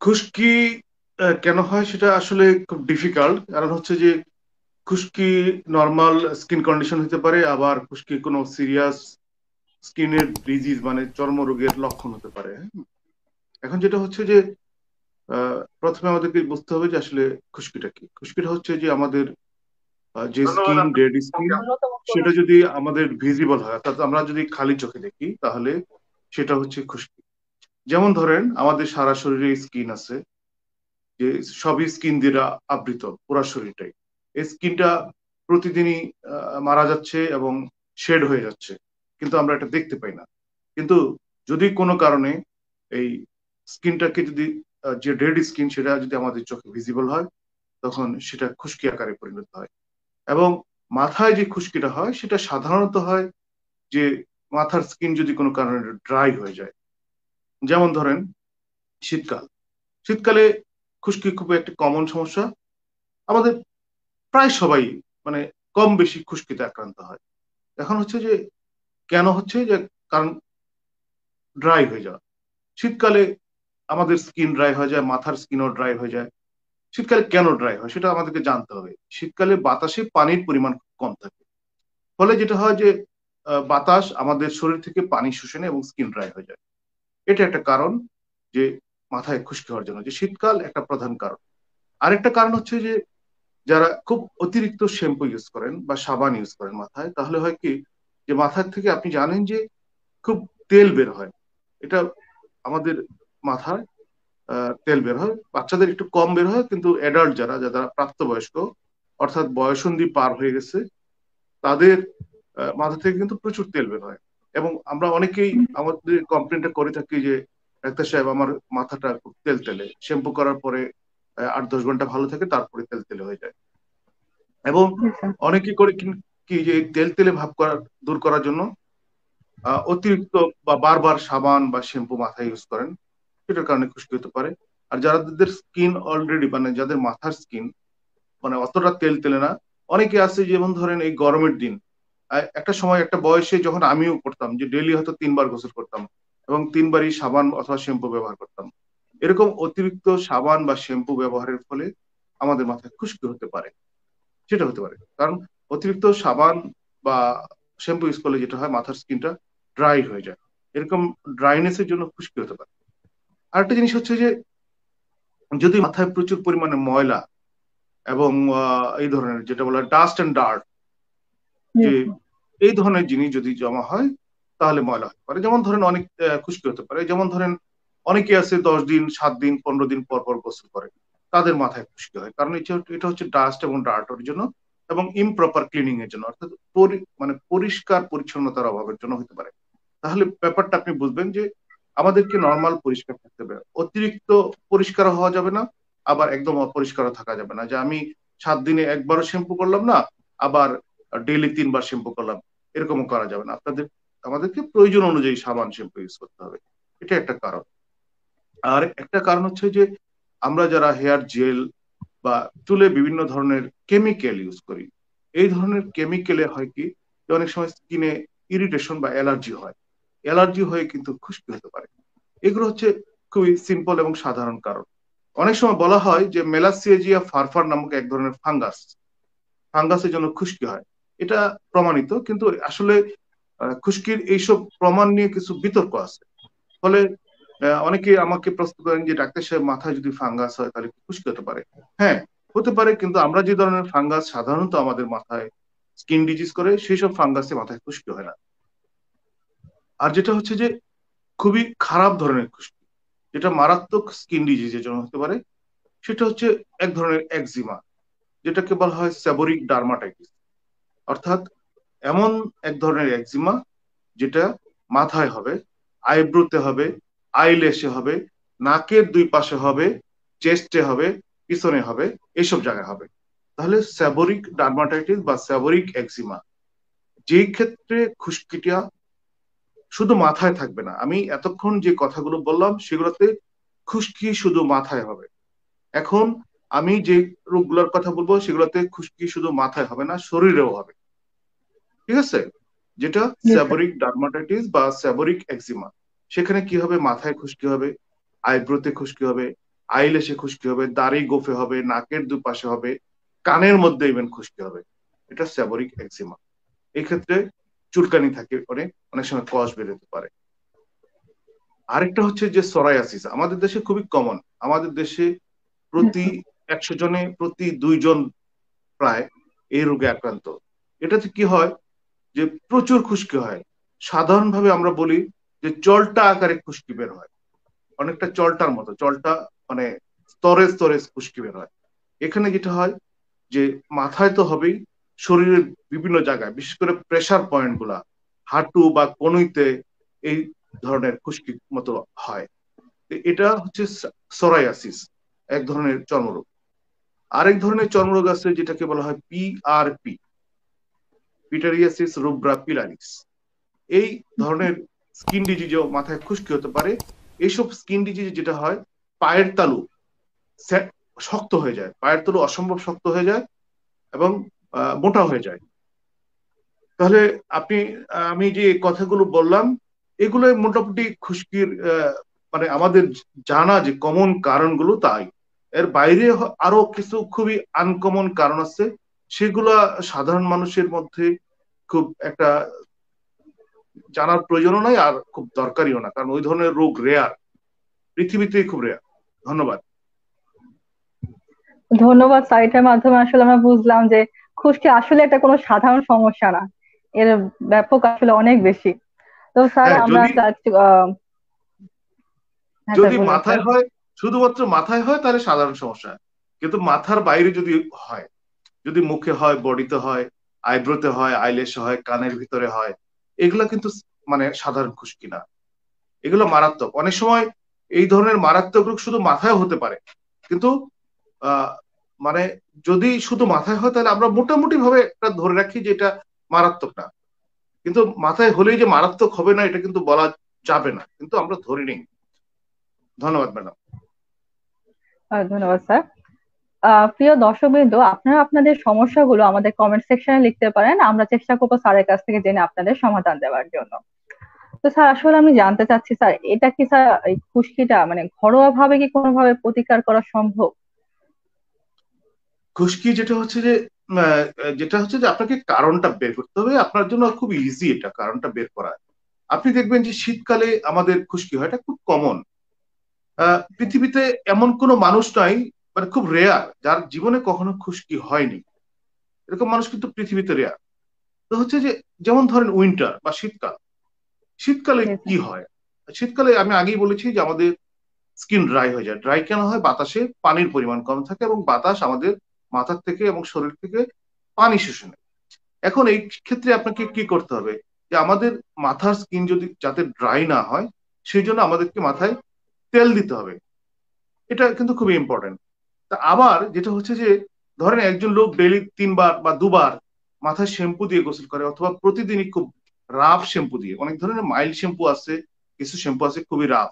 খুশকি কেন হয় সেটা আসলে খুব ডিফিকাল্ট কারণ হচ্ছে যে খুশকি নর্মাল স্কিন কন্ডিশন হতে পারে আবার খুশকি কোনো সিরিয়াস স্কিনের ডিজিজ মানে চর্মরোগের লক্ষণ হতে পারে হ্যাঁ? এখন যেটা হচ্ছে যে প্রথমে আমাদেরকে বুঝতে হবে যে আসলে খুশকিটা কি। খুশকিটা হচ্ছে যে আমাদের যে স্কিন ডেড স্কিন সেটা যদি আমাদের ভিজিবল হয় অর্থাৎ আমরা যদি খালি চোখে দেখি তাহলে সেটা হচ্ছে খুশকি। যেমন ধরেন, আমাদের সারা শরীরে স্কিন আছে, যে সবই স্কিন দিয়ে আবৃত, পুরা শরীরটাই। এই স্কিনটা প্রতিদিনই মারা যাচ্ছে এবং শেড হয়ে যাচ্ছে। কিন্তু আমরা এটা দেখতে পাই না। কিন্তু যদি কোনো কারণে এই স্কিনটাকে যদি যে ডেড স্কিন সেটা যদি আমাদের চোখে ভিজিবল হয়, তখন সেটা খুশকি আকারে পরিণত হয়। এবং মাথায় যে খুশকিটা হয়, সেটা সাধারণত হয় যে মাথার স্কিন যদি কোনো কারণে ড্রাই হয়ে যায় যেমন ধরেন, শীতকাল। শীতকালে খুশকি খুব একটা কমন সমস্যা। আমাদের প্রায় সবাই মানে কম বেশি খুশকিতে আক্রান্ত হয়। এখন হচ্ছে যে, কেন হচ্ছে যে, কারণ ড্রাই হয়ে যাওয়া। শীতকালে আমাদের স্কিন ড্রাই হয়ে যায়, মাথার স্কিনও ড্রাই হয়ে যায়। শীতকালে কেন ড্রাই হয় সেটা আমাদেরকে জানতে হবে। শীতকালে বাতাসে পানির পরিমাণ কম থাকে। ফলে যেটা হয় যে বাতাস আমাদের শরীর থেকে পানি শুষে নেয় এবং স্কিন ড্রাই হয়ে যায়। এটা একটা কারণ যে মাথায় খুশকি হওয়ার জন্য, যে শীতকাল একটা প্রধান কারণ। আরেকটা কারণ হচ্ছে যে যারা খুব অতিরিক্ত শ্যাম্পু ইউজ করেন বা সাবান ইউজ করেন মাথায়, তাহলে হয় কি, যে মাথার থেকে আপনি জানেন যে খুব তেল বের হয়। এটা আমাদের মাথায় তেল বের হয়। বাচ্চাদের একটু কম বের হয়, কিন্তু অ্যাডাল্ট যারা যারা প্রাপ্তবয়স্ক, অর্থাৎ বয়সন্ধি পার হয়ে গেছে, তাদের মাথা থেকে কিন্তু প্রচুর তেল বের হয়। এবং আমরা অনেকেই আমাদের কমপ্লেনটা করে থাকি যে ডাক্তার সাহেব আমার মাথাটা খুব তেল তেলে শ্যাম্পু করার পরে আট দশ ঘণ্টা ভালো থাকে তারপরে তেল তেলে হয়ে যায়। এবং আচ্ছা। অনেকে করে কি যে তেল তেলে ভাব করার দূর করার জন্য অতিরিক্ত বা বারবার সাবান বা শ্যাম্পু মাথায় ইউজ করেন। সেটার কারণে খুশকি হতে পারে। আর যাদের স্কিন অলরেডি মানে যাদের মাথার স্কিন মানে অতটা তেল তেলে না অনেকে আছে যেমন ধরেন এই গরমের দিন একটা সময়, একটা বয়সে যখন আমিও করতাম যে ডেলি হয়তো তিনবার গোসল করতাম এবং তিনবারই সাবান অথবা শ্যাম্পু ব্যবহার করতাম। এরকম অতিরিক্ত সাবান বা শ্যাম্পু ব্যবহারের ফলে আমাদের মাথায় খুশকি হতে পারে। সেটা হতে পারে। কারণ অতিরিক্ত সাবান বা শ্যাম্পু ইউজ করলে যেটা হয়, মাথার স্কিনটা ড্রাই হয়ে যায়। এরকম ড্রাইনেসের জন্য খুশকি হতে পারে। আরেকটা জিনিস হচ্ছে যে, যদি মাথায় প্রচুর পরিমাণে ময়লা এবং এই ধরনের যেটা বলে ডাস্ট অ্যান্ড ডার্ট যে এই ধরনের জিনিস যদি জমা হয়, তাহলে ময়লা হতে পারে। যেমন ধরেন অনেক খুশকি হতে পারে। যেমন ধরেন অনেকে আছে দশ দিন, সাত দিন, পনেরো দিন পর পর গোসল করে। তাদের মাথায় খুশকি হয়। কারণ এটা হচ্ছে ডাস্ট এবং ডার্টের জন্য এবং ইমপ্রপার ক্লিনিং এর জন্য। অর্থাৎ মানে পরিষ্কার পরিচ্ছন্নতার অভাবের জন্য হতে পারে। তাহলে ব্যাপারটা আপনি বুঝবেন যে আমাদেরকে নর্মাল পরিষ্কার থাকতে হবে। অতিরিক্ত পরিষ্কার হওয়া যাবে না, আবার একদম অপরিষ্কার থাকা যাবে না। যে আমি সাত দিনে একবারও শ্যাম্পু করলাম না, আবার ডেইলি তিনবার শ্যাম্পু করলাম এরকম করা যাবে না। আপনাদের, আমাদেরকে প্রয়োজন অনুযায়ী সাবান শ্যাম্পু ইউজ করতে হবে। এটা একটা কারণ। আর একটা কারণ হচ্ছে যে, আমরা যারা হেয়ার জেল বা চুলে বিভিন্ন ধরনের কেমিক্যাল ইউজ করি, এই ধরনের কেমিক্যালে হয় কি অনেক সময় স্কিনে ইরিটেশন বা অ্যালার্জি হয়। অ্যালার্জি হয়ে কিন্তু খুশকি হতে পারে। এগুলো হচ্ছে খুবই সিম্পল এবং সাধারণ কারণ। অনেক সময় বলা হয় যে মেলাসিয়েজিয়া ফারফার নামক এক ধরনের ফাঙ্গাস ফাঙ্গাসের জন্য খুশকি হয়। এটা প্রমাণিত, কিন্তু আসলে খুশকির এইসব প্রমাণ নিয়ে কিছু বিতর্ক আছে। ফলে অনেকে আমাকে প্রশ্ন করেন যে, ডাক্তার সাহেব, মাথায় যদি ফাঙ্গাস হয়, তাহলে খুশকি হতে পারে? হ্যাঁ হতে পারে, কিন্তু আমরা যে ধরনের ফাঙ্গাস সাধারণত আমাদের মাথায় স্কিন ডিজিজ করে সেই সব ফাঙ্গাসে মাথায় খুশকি হয় না। আর যেটা হচ্ছে যে, খুবই খারাপ ধরনের খুশকি, যেটা মারাত্মক স্কিন ডিজিজের জন্য হতে পারে, সেটা হচ্ছে এক ধরনের একজিমা, যেটাকে বলা হয় স্যাবোরিক ডার্মাটাইটিস। অর্থাৎ এমন এক ধরনের একজিমা যেটা মাথায় হবে আইব্রোতে হবে আইলেসে হবে, নাকের দুই পাশে হবে চেস্টে হবে, পিছনে হবে, এসব জায়গায় হবে। তাহলে স্যাবোরিক ডার্মাটাইটিস বা স্যাবোরিক একজিমা যেই ক্ষেত্রে খুশকিটা শুধু মাথায় থাকবে না, আমি এতক্ষণ যে কথাগুলো বললাম সেগুলোতে খুশকি শুধু মাথায় হবে। এখন আমি যে রোগগুলোর কথা বলব সেগুলোতে খুশকি শুধু মাথায় হবে না, শরীরেও হবে। ঠিক আছে? যেটা স্যাবরিক ডার্মাটাইটিস বা স্যাবরিক এক্সিমা সেখানে কি হবে? মাথায় খুশকি হবে আইব্রোতে খুশকি হবে আইলেসে খুশকি হবে দাড়ি গোফে হবে নাকের দুপাশে হবে কানের মধ্যে ইভেন খুশকি হবে। এটা স্যাবরিক এক্সিমা এক্ষেত্রে চুলকানি থাকে অনেক অনেক সময় কস বেরোতে পারে। আরেকটা হচ্ছে যে সরাইয়াসিস আমাদের দেশে খুবই কমন আমাদের দেশে প্রতি একশো জনে প্রতি দুইজন প্রায় এই রোগে আক্রান্ত। এটাতে কি হয়? যে প্রচুর খুশকি হয়। সাধারণভাবে আমরা বলি যে চলটা আকারে খুশকি বের হয়। অনেকটা চলটার মতো, চলটা মানে স্তরে স্তরে খুশকি বের হয়। এখানে যেটা হয় যে মাথায় তো হবেই শরীরের বিভিন্ন জায়গায়, বিশেষ করে প্রেশার পয়েন্টগুলা, হাঁটু বা কনুইতে এই ধরনের খুশকি মতো হয়। এটা হচ্ছে সরাইয়াসিস এক ধরনের চর্মরোগ। আরেক ধরনের চর্মরোগ আছে যেটাকে বলা হয় পিআরপি পিটারিয়াসিস রুব্রা পিলারিস এই ধরনের স্কিন ডিজিজও মাথায় খুশকি হতে পারে। এইসব স্কিন ডিজিজ যেটা হয়, পায়ের তালু শক্ত হয়ে যায়। পায়ের তালু অসম্ভব শক্ত হয়ে যায় এবং মোটা হয়ে যায়। তাহলে আপনি, আমি যে কথাগুলো বললাম এগুলো মোটামুটি খুশকির মানে আমাদের জানা যে কমন কারণগুলো তাই। এর বাইরে আরও কিছু খুবই আনকমন কারণ আছে। সেগুলা সাধারণ মানুষের মধ্যে খুব একটা জানার প্রয়োজনও নাই আর খুব দরকারিও না। কারণ ওই ধরনের রোগ রেয়ার পৃথিবীতেই খুব রেয়ার ধন্যবাদ। ধন্যবাদ স্যার এটার মাধ্যমে। আসলে আমরা বুঝলাম যে খুশকি আসলে এটা কোনো সাধারণ সমস্যা না। এর ব্যাপক আসলে অনেক বেশি। তো স্যার হ্যাঁ, আমরা হ্যাঁ, যদি মাথায় হয় শুধুমাত্র মাথায় হয় তাহলে সাধারণ সমস্যা। কিন্তু মাথার বাইরে যদি হয় যদি মুখে হয়, বডিতে হয়, আইব্রোতে হয় আইলেশে হয়, কানের ভিতরে হয়, এগুলো কিন্তু মানে সাধারণ খুশকি না এগুলো মারাত্মক। অনেক সময় এই ধরনের মারাত্মক রোগ শুধু মাথায় হতে পারে। কিন্তু মানে যদি শুধু মাথায় হয়, তাহলে আমরা মোটামুটি ভাবে একটা ধরে রাখি যে এটা মারাত্মক না। কিন্তু মাথায় হলেই যে মারাত্মক হবে না, এটা কিন্তু বলা যাবে না। কিন্তু আমরা ধরে নিই। ধন্যবাদ, ম্যাডাম। ধন্যবাদ, স্যার। প্রিয় দর্শকবৃন্দ, আপনারা আপনাদের সমস্যাগুলো আমাদের কমেন্ট সেকশনে লিখতে পারেন। আমরা চেষ্টা করব স্যারের কাছ থেকে জেনে আপনাদের সমাধান দেওয়ার জন্য। তো স্যার, আসলে আমি জানতে চাচ্ছি, স্যার, এটা কি স্যার এই খুশকিটা মানে ঘরোয়া ভাবে কি কোনোভাবে প্রতিকার করা সম্ভব? খুশকি যেটা হচ্ছে যে যেটা হচ্ছে যে আপনাকে কারণটা বের করতে হবে। আপনার জন্য খুব ইজি এটা, কারণটা বের করা। আপনি দেখবেন যে শীতকালে আমাদের খুশকি হয়, এটা খুব কমন পৃথিবীতে এমন কোনো মানুষ নাই মানে খুব রেয়ার যার জীবনে কখনো খুশকি হয়নি। এরকম মানুষ কিন্তু পৃথিবীতে রেয়ার তো হচ্ছে যে যেমন ধরেন উইন্টার বা শীতকাল শীতকালে কি হয়? শীতকালে আমি আগেই বলেছি যে আমাদের স্কিন ড্রাই হয়ে যায়। ড্রাই কেন হয়? বাতাসে পানির পরিমাণ কম থাকে এবং বাতাস আমাদের মাথার থেকে এবং শরীর থেকে পানি শুষে নেয়। এখন এই ক্ষেত্রে আপনাকে কি করতে হবে? যে আমাদের মাথার স্কিন যদি যাতে ড্রাই না হয় সেই জন্য আমাদেরকে মাথায় তেল দিতে হবে। এটা কিন্তু খুবই ইম্পর্টেন্ট তা আবার যেটা হচ্ছে যে, ধরেন একজন লোক ডেলি তিনবার বা দুবার মাথায় শ্যাম্পু দিয়ে গোসল করে অথবা প্রতিদিনই খুব রাফ শ্যাম্পু দিয়ে। অনেক ধরনের মাইল্ড শ্যাম্পু আছে, কিছু শ্যাম্পু আছে খুবই রাফ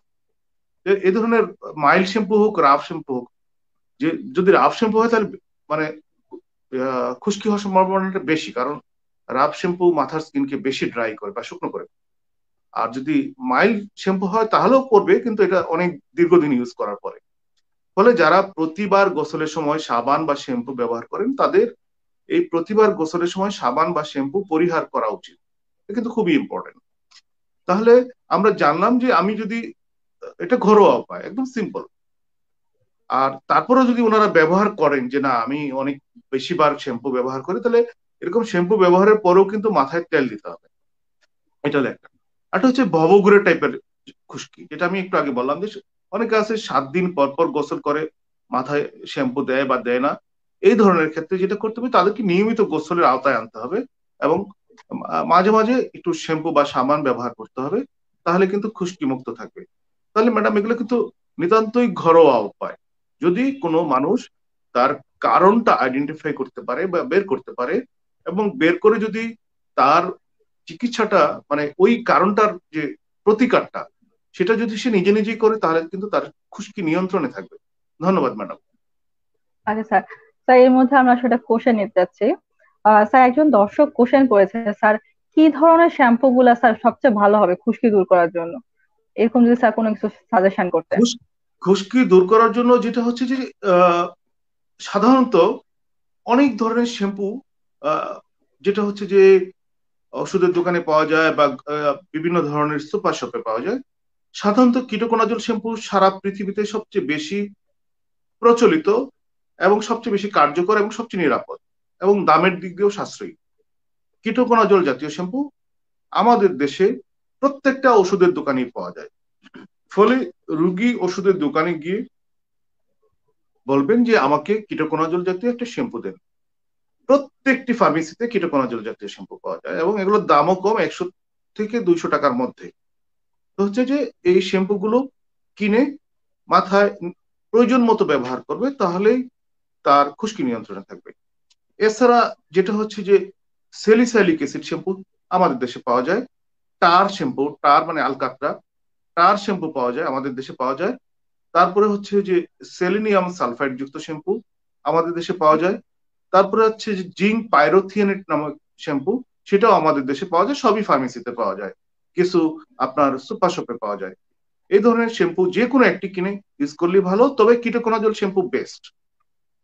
এ ধরনের মাইল্ড শ্যাম্পু হোক রাফ শ্যাম্পু হোক, যে যদি রাফ শ্যাম্পু হয় তাহলে মানে খুশকি হওয়ার সম্ভাবনাটা বেশি, কারণ রাফ শ্যাম্পু মাথার স্কিনকে বেশি ড্রাই করে বা শুকনো করে। আর যদি মাইল্ড শ্যাম্পু হয় তাহলেও করবে, কিন্তু এটা অনেক দীর্ঘদিন ইউজ করার পরে। ফলে যারা প্রতিবার গোসলের সময় সাবান বা শ্যাম্পু ব্যবহার করেন, তাদের এই প্রতিবার গোসলের সময় সাবান বা শ্যাম্পু পরিহার করা উচিত। এটা কিন্তু খুবই ইম্পর্টেন্ট তাহলে আমরা জানলাম যে আমি যদি, এটা ঘরোয়া উপায়, একদম সিম্পল আর তারপরেও যদি ওনারা ব্যবহার করেন যে না, আমি অনেক বেশিবার শ্যাম্পু ব্যবহার করি, তাহলে এরকম শ্যাম্পু ব্যবহারের পরেও কিন্তু মাথায় তেল দিতে হবে। এটা একটা। একটা হচ্ছে ভবঘুরে টাইপের খুশকি, যেটা আমি একটু আগে বললাম যে অনেকে আছে, সাত দিন পর পর গোসল করে, মাথায় শ্যাম্পু দেয় বা দেয় না। এই ধরনের ক্ষেত্রে যেটা করতে হবে, তাদেরকে নিয়মিত গোসলের আওতায় আনতে হবে এবং মাঝে মাঝে একটু শ্যাম্পু বা সাবান ব্যবহার করতে হবে, তাহলে কিন্তু খুশকি মুক্ত থাকবে। তাহলে ম্যাডাম, এগুলো কিন্তু নিতান্তই ঘরোয়া উপায়। যদি কোনো মানুষ তার কারণটা আইডেন্টিফাই করতে পারে বা বের করতে পারে এবং বের করে যদি তার চিকিৎসাটা মানে ওই কারণটার যে প্রতিকারটা সেটা যদি সে নিজে নিজেই করে তাহলে কিন্তু তার খুশকি নিয়ন্ত্রণে থাকবে। ধন্যবাদ ম্যাডাম। আচ্ছা স্যার। স্যার এর মধ্যে আমরা সেটা কোশ্চেন নিতে যাচ্ছি। স্যার একজন দর্শক কোশ্চেন করেছে স্যার কি ধরনের শ্যাম্পু গুলা স্যার সবচেয়ে ভালো হবে খুশকি দূর করার জন্য? এরকম যদি স্যার কোনো কিছু সাজেশন করতেন খুশকি দূর করার জন্য যেটা হচ্ছে যে সাধারণত অনেক ধরনের শ্যাম্পু যেটা হচ্ছে যে ওষুধের দোকানে পাওয়া যায় বা বিভিন্ন ধরনের সুপার শপে পাওয়া যায়। সাধারণত কিটোকোনাজল শ্যাম্পু সারা পৃথিবীতে সবচেয়ে বেশি প্রচলিত এবং সবচেয়ে বেশি কার্যকর এবং সবচেয়ে নিরাপদ এবং দামের দিক দিয়েও সাশ্রয়ী। কিটোকোনাজল জাতীয় শ্যাম্পু আমাদের দেশে প্রত্যেকটা ওষুধের দোকানেই পাওয়া যায়। ফলে রুগী ওষুধের দোকানে গিয়ে বলবেন যে, আমাকে কিটোকোনাজল জাতীয় একটা শ্যাম্পু দেন। প্রত্যেকটি ফার্মেসিতে কিটোকোনাজল জাতীয় শ্যাম্পু পাওয়া যায় এবং এগুলোর দামও কম, একশো থেকে দুইশো টাকার মধ্যে। হচ্ছে যে এই শ্যাম্পু গুলো কিনে মাথায় প্রয়োজন মতো ব্যবহার করবে, তাহলেই তার খুশকি নিয়ন্ত্রণে থাকবে। এছাড়া যেটা হচ্ছে যে সেলিসাইলিক অ্যাসিড শ্যাম্পু আমাদের দেশে পাওয়া যায়। টার শ্যাম্পু টার মানে আলকাতরা। টার শ্যাম্পু পাওয়া যায়, আমাদের দেশে পাওয়া যায়। তারপরে হচ্ছে যে সেলিনিয়াম সালফাইড যুক্ত শ্যাম্পু আমাদের দেশে পাওয়া যায়। তারপরে হচ্ছে যে জিঙ্ক পাইরোথিয়ানেট নামক শ্যাম্পু সেটাও আমাদের দেশে পাওয়া যায়, সবই ফার্মেসিতে পাওয়া যায়। কিছু আপনার সুপার শপে পাওয়া যায়। এই ধরনের শ্যাম্পু যে কোনো একটি কিনে ইউজ করলে ভালো তবে কিটোকোনাজল শ্যাম্পু বেস্ট।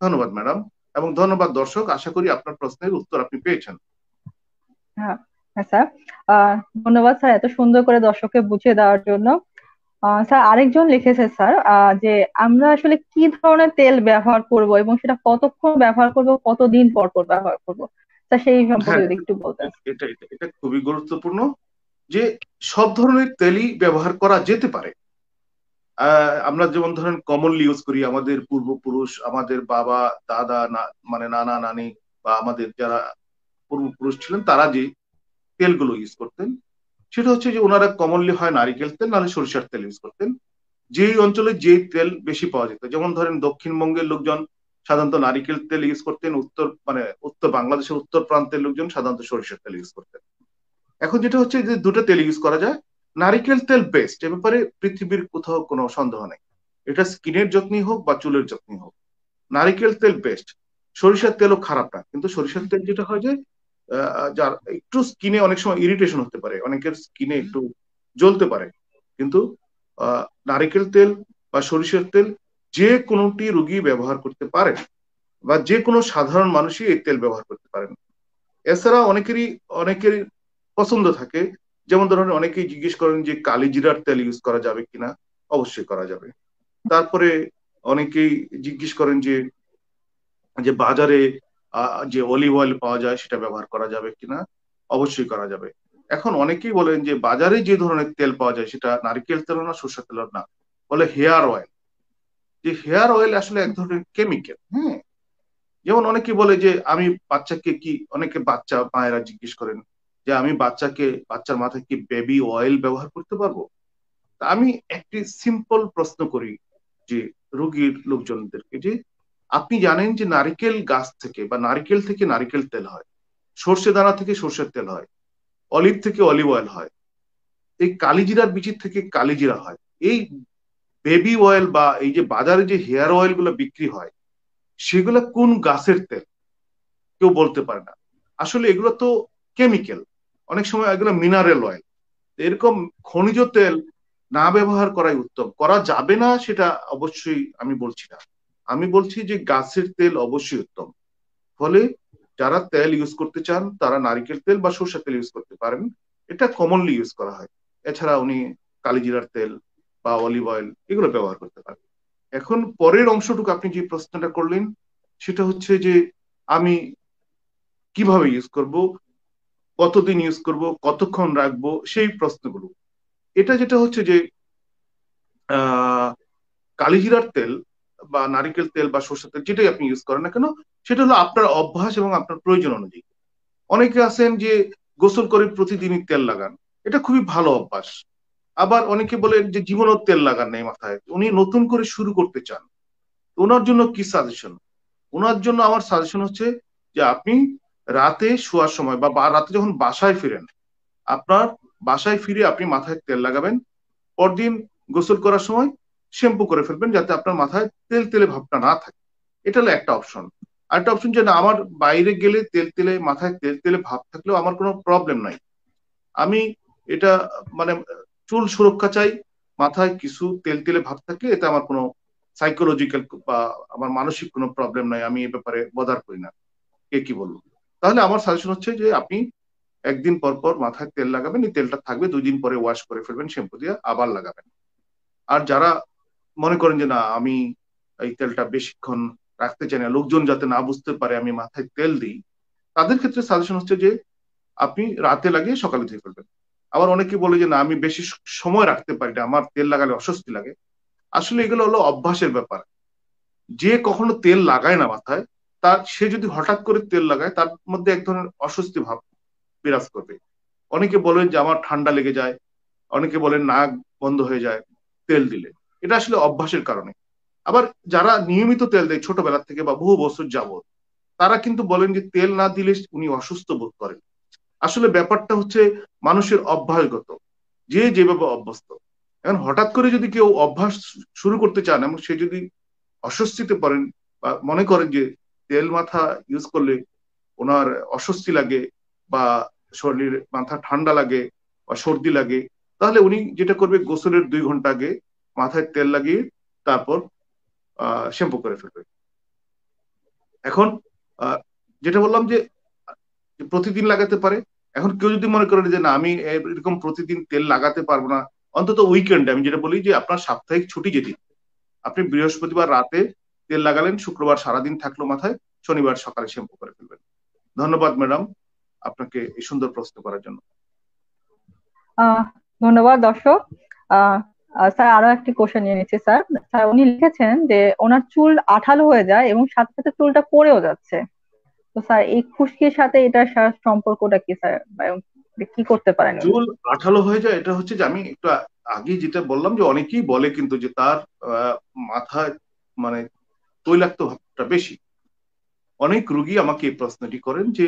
ধন্যবাদ ম্যাডাম। এবং ধন্যবাদ দর্শক। আশা করি আপনার প্রশ্নের উত্তর আপনি পেয়েছেন। হ্যাঁ হ্যাঁ স্যার। ধন্যবাদ স্যার এত সুন্দর করে দর্শককে বুঝিয়ে দেওয়ার জন্য। স্যার আরেকজন লিখেছে স্যার যে আমরা আসলে কি ধরনের তেল ব্যবহার করব এবং সেটা কতক্ষণ ব্যবহার করব কতদিন পর পর ব্যবহার করব? স্যার সেই সম্পর্কে হ্যাঁ, যদি একটু বলতেন। এটা এটা খুবই গুরুত্বপূর্ণ। যে সব ধরনের তেলই ব্যবহার করা যেতে পারে। আমরা যেমন ধরেন কমনলি ইউজ করি, আমাদের পূর্বপুরুষ, আমাদের বাবা, দাদা মানে নানা, নানি বা আমাদের যারা পূর্বপুরুষ ছিলেন, তারা যে তেলগুলো ইউজ করতেন, সেটা হচ্ছে যে ওনারা কমনলি হয় নারিকেল তেল, নাহলে সরিষার তেল ইউজ করতেন। যেই অঞ্চলে যে তেল বেশি পাওয়া যেত, যেমন ধরেন দক্ষিণবঙ্গের লোকজন সাধারণত নারিকেল তেল ইউজ করতেন, উত্তর মানে উত্তর বাংলাদেশের উত্তর প্রান্তের লোকজন সাধারণত সরিষার তেল ইউজ করতেন। এখন যেটা হচ্ছে যে দুটো তেল ইউজ করা যায়। নারিকেল তেল বেস্ট এ ব্যাপারে পৃথিবীর কোথাও কোনো সন্দেহ নেই। এটা স্কিনের যত্নই হোক বা চুলের যত্নই হোক। নারিকেল তেল বেস্ট সরিষার তেলও খারাপ না। কিন্তু সরিষার তেল যেটা হয় যে যার একটু স্কিনে অনেক সময় ইরিটেশন হতে পারে, অনেকের স্কিনে একটু জ্বলতে পারে। কিন্তু নারিকেল তেল বা সরিষার তেল যে কোনোটি রুগী ব্যবহার করতে পারেন বা যে কোনো সাধারণ মানুষই এই তেল ব্যবহার করতে পারেন। এছাড়া অনেকেরই অনেকেরই পছন্দ থাকে। যেমন ধরুন অনেকেই জিজ্ঞেস করেন যে কালিজিরার তেল ইউজ করা যাবে কিনা? অবশ্যই করা যাবে। তারপরে অনেকেই জিজ্ঞেস করেন যে যে বাজারে যে অলিভ অয়েল পাওয়া যায় সেটা ব্যবহার করা যাবে কিনা? অবশ্যই করা যাবে। এখন অনেকেই বলেন যে বাজারে যে ধরনের তেল পাওয়া যায় সেটা নারিকেল তেল না সর্ষের তেল না, বলে হেয়ার অয়েল যে হেয়ার অয়েল আসলে এক ধরনের কেমিক্যাল হ্যাঁ? যেমন অনেকে বলে যে, আমি বাচ্চাকে কি, অনেকে বাচ্চা মায়েরা জিজ্ঞেস করেন যে আমি বাচ্চাকে, বাচ্চার মাথায় কি বেবি অয়েল ব্যবহার করতে পারব? তা আমি একটি সিম্পল প্রশ্ন করি যে রোগীর লোকজনদেরকে যে আপনি জানেন যে নারিকেল গাছ থেকে বা নারিকেল থেকে নারিকেল তেল হয়, সর্ষে দানা থেকে সর্ষের তেল হয়, অলিভ থেকে অলিভ অয়েল হয়, এই কালিজিরার বীজের থেকে কালিজিরা হয়, এই বেবি অয়েল বা এই যে বাজারে যে হেয়ার অয়েলগুলো বিক্রি হয়, সেগুলো কোন গাছের তেল? কেউ বলতে পারে না। আসলে এগুলো তো কেমিক্যাল অনেক সময় এগুলো মিনারেল অয়েল এরকম খনিজ তেল না ব্যবহার করাই উত্তম। করা যাবে না সেটা অবশ্যই আমি বলছি না। আমি বলছি যে গাছের তেল অবশ্যই উত্তম। ফলে যারা তেল ইউজ করতে চান, তারা নারিকেল তেল বা সরষের তেল ইউজ করতে পারেন। এটা কমনলি ইউজ করা হয়। এছাড়া উনি কালিজিরার তেল বা অলিভ অয়েল এগুলো ব্যবহার করতে পারেন। এখন পরের অংশটুকু আপনি যে প্রশ্নটা করলেন, সেটা হচ্ছে যে আমি কীভাবে ইউজ করব? কতদিন ইউজ করব, কতক্ষণ রাখব, সেই প্রশ্নগুলো। এটা যেটা হচ্ছে যে কালিজিরার তেল বা নারিকেল তেল বা সর্ষের তেল যেটাই আপনি ইউজ করেন না কেন, সেটা হলো আপনার অভ্যাস এবং আপনার প্রয়োজন অনুযায়ী। অনেকে আছেন যে, গোসল করে প্রতিদিনই তেল লাগান। এটা খুবই ভালো অভ্যাস। আবার অনেকে বলে যে জীবনের তেল লাগান নেই মাথায়। উনি নতুন করে শুরু করতে চান। ওনার জন্য কি সাজেশন ওনার জন্য আমার সাজেশন হচ্ছে যে, আপনি রাতে শোয়ার সময় বা রাতে যখন বাসায় ফিরেন, আপনার বাসায় ফিরে আপনি মাথায় তেল লাগাবেন, পরদিন গোসল করার সময় শ্যাম্পু করে ফেলবেন যাতে আপনার মাথায় তেল তেলে ভাবটা না থাকে। এটা হলো একটা অপশন আরেকটা অপশন যে, না, আমার বাইরে গেলে তেল তেলে মাথায় তেল তেলে ভাব থাকলেও আমার কোনো প্রবলেম নাই। আমি এটা মানে চুল সুরক্ষা চাই, মাথায় কিছু তেল তেলে ভাব থাকে এটা আমার কোনো সাইকোলজিক্যাল বা আমার মানসিক কোনো প্রবলেম নাই, আমি এ ব্যাপারে বদার করি না। কে কি বলব তাহলে আমার সাজেশন হচ্ছে যে আপনি একদিন পর পর মাথায় তেল লাগাবেন, এই তেলটা থাকবে দুই দিন পরে ওয়াশ করে ফেলবেন শ্যাম্পু দিয়ে আবার লাগাবেন। আর যারা মনে করেন যে না, আমি এই তেলটা বেশিক্ষণ রাখতে চাই না, লোকজন যাতে না বুঝতে পারে আমি মাথায় তেল দিই, তাদের ক্ষেত্রে সাজেশন হচ্ছে যে আপনি রাতে লাগিয়ে সকালে ধুয়ে ফেলবেন। আবার অনেকে বলে যে না, আমি বেশি সময় রাখতে পারি না, আমার তেল লাগালে অস্বস্তি লাগে। আসলে এগুলো হলো অভ্যাসের ব্যাপার। যে কখনো তেল লাগায় না মাথায় তার, সে যদি হঠাৎ করে তেল লাগায়, তার মধ্যে এক ধরনের অস্বস্তি ভাব বিরাজ করবে। অনেকে বলেন যে, আমার ঠান্ডা লেগে যায়। অনেকে বলেন, নাক বন্ধ হয়ে যায়। তেল দিলে। এটা আসলে অভ্যাসের কারণে। আবার যারা নিয়মিত তেল দেয়, ছোটবেলা থেকে বা বহু বছর যাবত তারা কিন্তু বলেন যে, তেল না দিলে উনি অসুস্থ বোধ করেন। আসলে ব্যাপারটা হচ্ছে মানুষের অভ্যাসগত। যে যেভাবে অভ্যস্ত। এখন হঠাৎ করে যদি কেউ অভ্যাস শুরু করতে চান, এবং সে যদি অস্বস্তিতে পড়েন বা মনে করেন যে তেল মাথা ইউজ করলে ওনার অস্বস্তি লাগে বা শরীর মাথা ঠান্ডা লাগে বা সর্দি লাগে, তাহলে উনি যেটা করবে, গোসলের দুই ঘণ্টা আগে মাথায় তেল লাগিয়ে তারপর শ্যাম্পু করে ফেলবে। এখন যেটা বললাম যে প্রতিদিন লাগাতে পারে, এখন কেউ যদি মনে করেন যে, না, আমি এরকম প্রতিদিন তেল লাগাতে পারব না, অন্তত উইকেন্ডে আমি যেটা বলি যে, আপনার সাপ্তাহিক ছুটি যেদিন, আপনি বৃহস্পতিবার রাতে তেল লাগালেন শুক্রবার সারাদিন থাকল মাথায় শনিবার সকালে শ্যাম্পু করে ফেলবেন। ধন্যবাদ ম্যাডাম আপনাকে এই সুন্দর প্রশ্ন করার জন্য। ধন্যবাদ দর্শক। স্যার আরও একটি কোশ্চেন নিয়ে নিচ্ছি স্যার। স্যার উনি লিখেছেন যে ওনার চুল আঠালো হয়ে যায় এবং সাথে সাথে চুলটা পড়েও যাচ্ছে। তো স্যার এই খুশকির সাথে এটার সম্পর্কটা কি স্যার? কি করতে পারেন? চুল আঠালো হয়ে যায় এটা হচ্ছে যে আমি একটু আগে যেটা বললাম যে অনেকেই বলে কিন্তু যে তার মাথায় মানে তৈলাক্ত ভাবটা বেশি। অনেক রুগী আমাকে এই প্রশ্নটি করেন যে,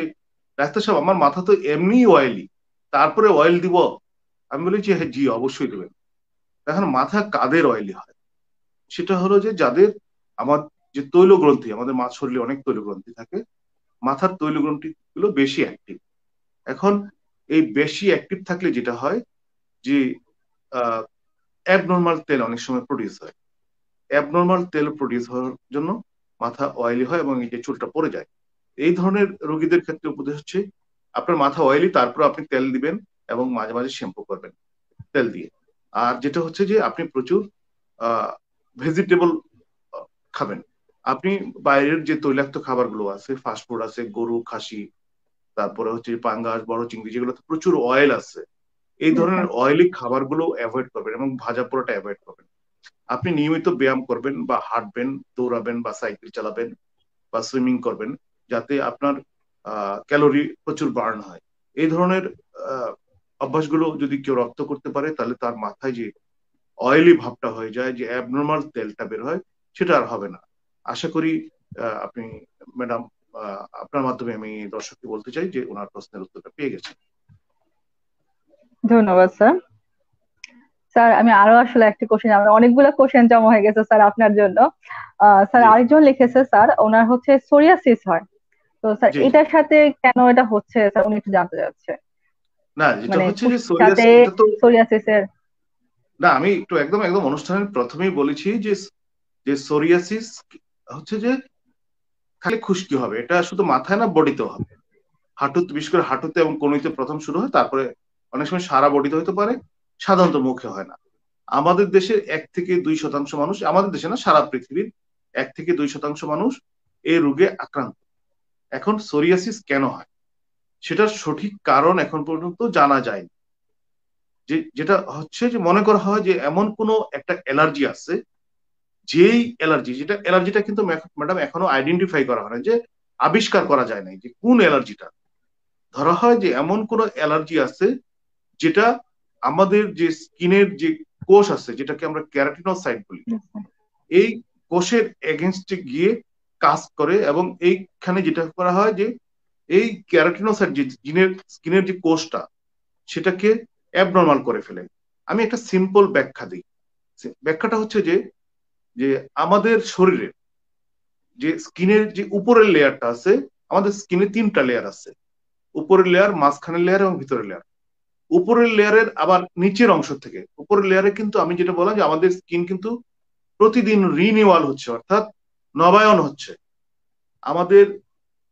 ডাক্তার সাহেব, আমার মাথা তো এমনি অয়েলি তারপরে অয়েল দিব? আমি বলি যে হ্যাঁ জি, অবশ্যই দেবেন। এখন মাথা কাদের অয়েলি হয়? সেটা হলো যে, যাদের আমার যে তৈল গ্রন্থি আমাদের মাছ শরীরে অনেক তৈল গ্রন্থি থাকে, মাথার তৈল গ্রন্থি গুলো বেশি অ্যাক্টিভ এখন এই বেশি অ্যাক্টিভ থাকলে যেটা হয় যে অ্যাবনর্মাল তেল অনেক সময় প্রডিউস হয়। অ্যাবনর্মাল তেল প্রডিউস হওয়ার জন্য মাথা অয়েলি হয় এবং এই যে চুলটা পড়ে যায়। এই ধরনের রোগীদের ক্ষেত্রে উপদেশ হচ্ছে আপনার মাথা অয়েলি তারপর আপনি তেল দিবেন এবং মাঝে মাঝে শ্যাম্পু করবেন তেল দিয়ে। আর যেটা হচ্ছে যে আপনি প্রচুর ভেজিটেবল খাবেন। আপনি বাইরের যে তৈলাক্ত খাবারগুলো আছে ফাস্টফুড আছে গরু খাসি তারপরে হচ্ছে পাঙ্গাস বড় চিংড়ি যেগুলোতে প্রচুর অয়েল আছে এই ধরনের অয়েলি খাবারগুলো অ্যাভয়েড করবেন এবং ভাজা পোড়াটা অ্যাভয়েড করবেন। আপনি নিয়মিত ব্যায়াম করবেন বা হাঁটবেন, দৌড়াবেন বা সাইকেল চালাবেন বা সুইমিং করবেন যাতে আপনার ক্যালোরি প্রচুর বার্ন হয়। এই ধরনের অভ্যাসগুলো যদি কেউ রক্ত করতে পারে, তাহলে তার মাথায় যে অয়েলি ভাবটা হয়ে যায়, যে অ্যাবনর্মাল তেলটা বের হয়, সেটা আর হবে না। আশা করি আপনি, ম্যাডাম আপনার মাধ্যমে আমি দর্শককে বলতে চাই যে ওনার প্রশ্নের উত্তরটা পেয়ে গেছেন। ধন্যবাদ, স্যার। স্যার আমি আরও আসলে একটি কোশ্চেন আমার অনেকগুলো কোশ্চেন জমা হয়ে গেছে স্যার আপনার জন্য। স্যার আরেকজন লিখেছে স্যার ওনার হচ্ছে সোরিয়াসিস হয়। তো স্যার এটার সাথে কেন এটা হচ্ছে? স্যার উনি একটু জানতে চাচ্ছে। না যেটা মানে হচ্ছে যে সোরিয়াসিসের না আমি একটু একদম একদম অনুষ্ঠানের প্রথমেই বলেছি যে যে সোরিয়াসিস হচ্ছে যে খালি খুশকি হবে এটা শুধু মাথায় না বডিতেও হবে। হাঁটুতে বিশেষ করে হাঁটুতে এবং কনুইতে প্রথম শুরু হয় তারপরে অনেক সময় সারা বডিতে হতে পারে। সাধারণত মুখে হয় না। আমাদের দেশের এক থেকে দুই শতাংশ মানুষ, আমাদের দেশে না, সারা পৃথিবীর এক থেকে দুই শতাংশ মানুষ এই রোগে আক্রান্ত। এখন সোরিয়াসিস কেন হয়? সেটার সঠিক কারণ এখন পর্যন্ত জানা যায়নি। যে, যেটা হচ্ছে যে, মনে করা হয় যে, এমন কোনো একটা অ্যালার্জি আছে, যেই অ্যালার্জি, যেটা, অ্যালার্জিটা কিন্তু ম্যাডাম এখনও আইডেন্টিফাই করা হয় যে, আবিষ্কার করা যায় নাই যে, কোন অ্যালার্জিটা। ধরা হয় যে, এমন কোন অ্যালার্জি আছে, যেটা আমাদের যে স্কিনের যে কোষ আছে যেটাকে আমরা ক্যারাটিনোসাইট বলি এই কোষের এগেনস্টে গিয়ে কাজ করে এবং এইখানে যেটা করা হয় যে এই ক্যারাটিনোসাইট যে জিনের স্কিনের যে কোষটা সেটাকে অ্যাবনর্মাল করে ফেলে। আমি একটা সিম্পল ব্যাখ্যা দিই। ব্যাখ্যাটা হচ্ছে যে যে আমাদের শরীরে যে স্কিনের যে উপরের লেয়ারটা আছে আমাদের স্কিনে তিনটা লেয়ার আছে। উপরের লেয়ার মাঝখানের লেয়ার এবং ভিতরের লেয়ার উপরের লেয়ারের আবার নিচের অংশ থেকে। উপরের লেয়ারে কিন্তু আমি যেটা বললাম যে আমাদের স্কিন কিন্তু প্রতিদিন রিনিউয়াল হচ্ছে, অর্থাৎ নবায়ন হচ্ছে। আমাদের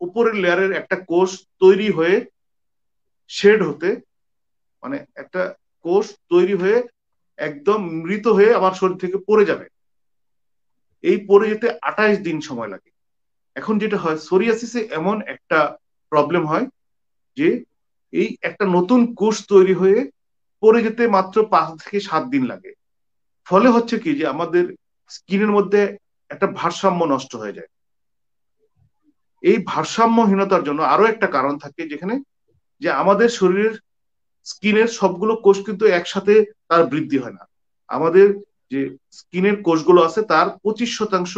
উপরের লেয়ারের একটা কোষ তৈরি হয়ে শেড হতে মানে একটা কোষ তৈরি হয়ে একদম মৃত হয়ে আমার শরীর থেকে পড়ে যাবে। এই পড়ে যেতে আঠাইশ দিন সময় লাগে। এখন যেটা হয় সোরিয়াসিসে এমন একটা প্রবলেম হয় যে এই একটা নতুন কোষ তৈরি হয়ে পড়ে যেতে মাত্র পাঁচ থেকে সাত দিন লাগে। ফলে হচ্ছে কি যে আমাদের স্কিনের মধ্যে একটা ভারসাম্য নষ্ট হয়ে যায়। এই ভারসাম্যহীনতার জন্য আরও একটা কারণ থাকে যেখানে যে আমাদের শরীরের স্কিনের সবগুলো কোষ কিন্তু একসাথে তার বৃদ্ধি হয় না। আমাদের যে স্কিনের কোষগুলো আছে তার পঁচিশ শতাংশ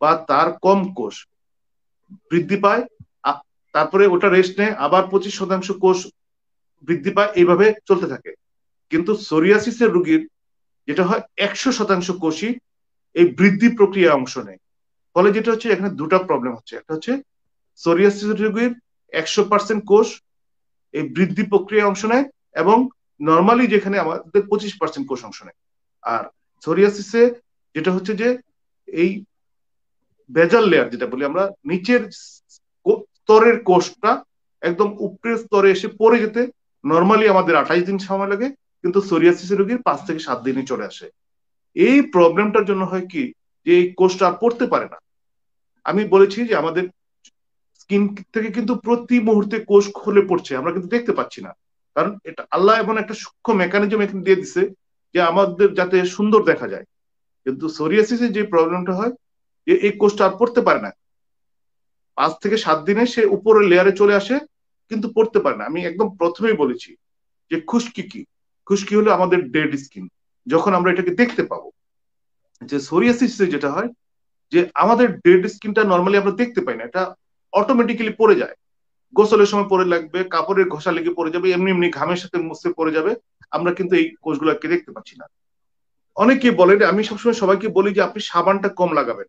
বা তার কম কোষ বৃদ্ধি পায় তারপরে ওটা রেস্ট নেয়, আবার পঁচিশ শতাংশ কোষ বৃদ্ধি পায়, এইভাবে চলতে থাকে। কিন্তু সোরিয়াসিসের রোগীর, যেটা হয় একশো শতাংশ কোষই এই বৃদ্ধি প্রক্রিয়া অংশ নেয়। ফলে যেটা হচ্ছে, এখানে দুটা প্রবলেম হচ্ছে। একটা হচ্ছে সোরিয়াসিস রোগীর একশো পার্সেন্ট কোষ এই বৃদ্ধি প্রক্রিয়া অংশ নেয় এবং নর্মালি যেখানে আমাদের পঁচিশ পার্সেন্ট কোষ অংশ নেয়। আর সোরিয়াসিসে যেটা হচ্ছে যে, এই বেজাল লেয়ার যেটা বলি আমরা, নিচের স্তরের কোষটা একদম উপরের স্তরে এসে পড়ে যেতে নর্মালি আমাদের আঠাইশ দিন সময় লাগে, কিন্তু সোরিয়াসিস রোগীর পাঁচ থেকে সাত দিনে চলে আসে। এই প্রবলেমটার জন্য হয় কি, যে এই কোষটা আর পড়তে পারে না। আমি বলেছি যে আমাদের স্কিন থেকে কিন্তু প্রতি মুহূর্তে কোষ খুলে পড়ছে, আমরা কিন্তু দেখতে পাচ্ছি না। কারণ এটা আল্লাহ এমন একটা সূক্ষ্ম মেকানিজম এখানে দিয়ে দিছে যে আমাদের যাতে সুন্দর দেখা যায়। কিন্তু সোরিয়াসিসের যে প্রবলেমটা হয়, যে এই কোষটা আর পড়তে পারে না। পাঁচ থেকে সাত দিনে সে উপরের লেয়ারে চলে আসে কিন্তু পড়তে পারে না। আমি একদম প্রথমেই বলেছি যে খুশকি কি? খুশকি হলো আমাদের ডেড স্কিন যখন আমরা এটাকে দেখতে পাবো। যে সোরিয়াসিসে যেটা হয়, যে আমাদের ডেড স্কিনটা নর্মালি আমরা দেখতে পাই না, এটা অটোমেটিক্যালি পড়ে যায়। গোসলের সময় পরে লাগবে, কাপড়ের ঘষা লেগে পড়ে যাবে, এমনি এমনি ঘামের সাথে মুছতে পড়ে যাবে। আমরা কিন্তু এই কোষগুলোকে দেখতে পাচ্ছি না। অনেকে বলেন, আমি সবসময় সবাইকে বলি যে আপনি সাবানটা কম লাগাবেন।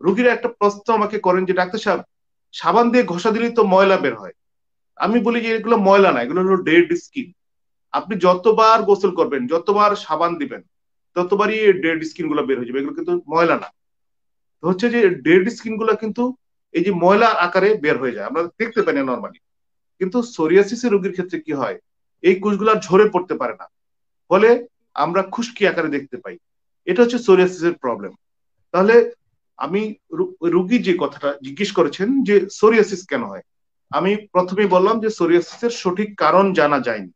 রুগীরা একটা প্রশ্ন আমাকে করেন যে, ডাক্তার সাহেব, সাবান দিয়ে ঘষা দিলেই তো ময়লা বের হয়। আমি বলি যে এগুলো ময়লা না, এগুলো হলো ডেড স্কিন আপনি যতবার গোসল করবেন, যতবার সাবান দিবেন, ততবারই ডেড স্কিনগুলো বের হয়ে যাবে, এগুলো কিন্তু ময়লা না। হচ্ছে যে ডেড স্কিনগুলো কিন্তু এই যে ময়লা আকারে বের হয়ে যায়, আমরা দেখতে পাই না নর্মালি কিন্তু সোরিয়াসিসের রোগীর ক্ষেত্রে কি হয়, এই কোষগুলো ঝরে পড়তে পারে না। ফলে আমরা খুশকি আকারে দেখতে পাই। এটা হচ্ছে সোরিয়াসিসের প্রবলেম তাহলে আমি রুগী যে কথাটা জিজ্ঞেস করেছেন যে সোরিয়াসিস কেন হয় আমি প্রথমেই বললাম যে সোরিয়াসিসের সঠিক কারণ জানা যায়নি।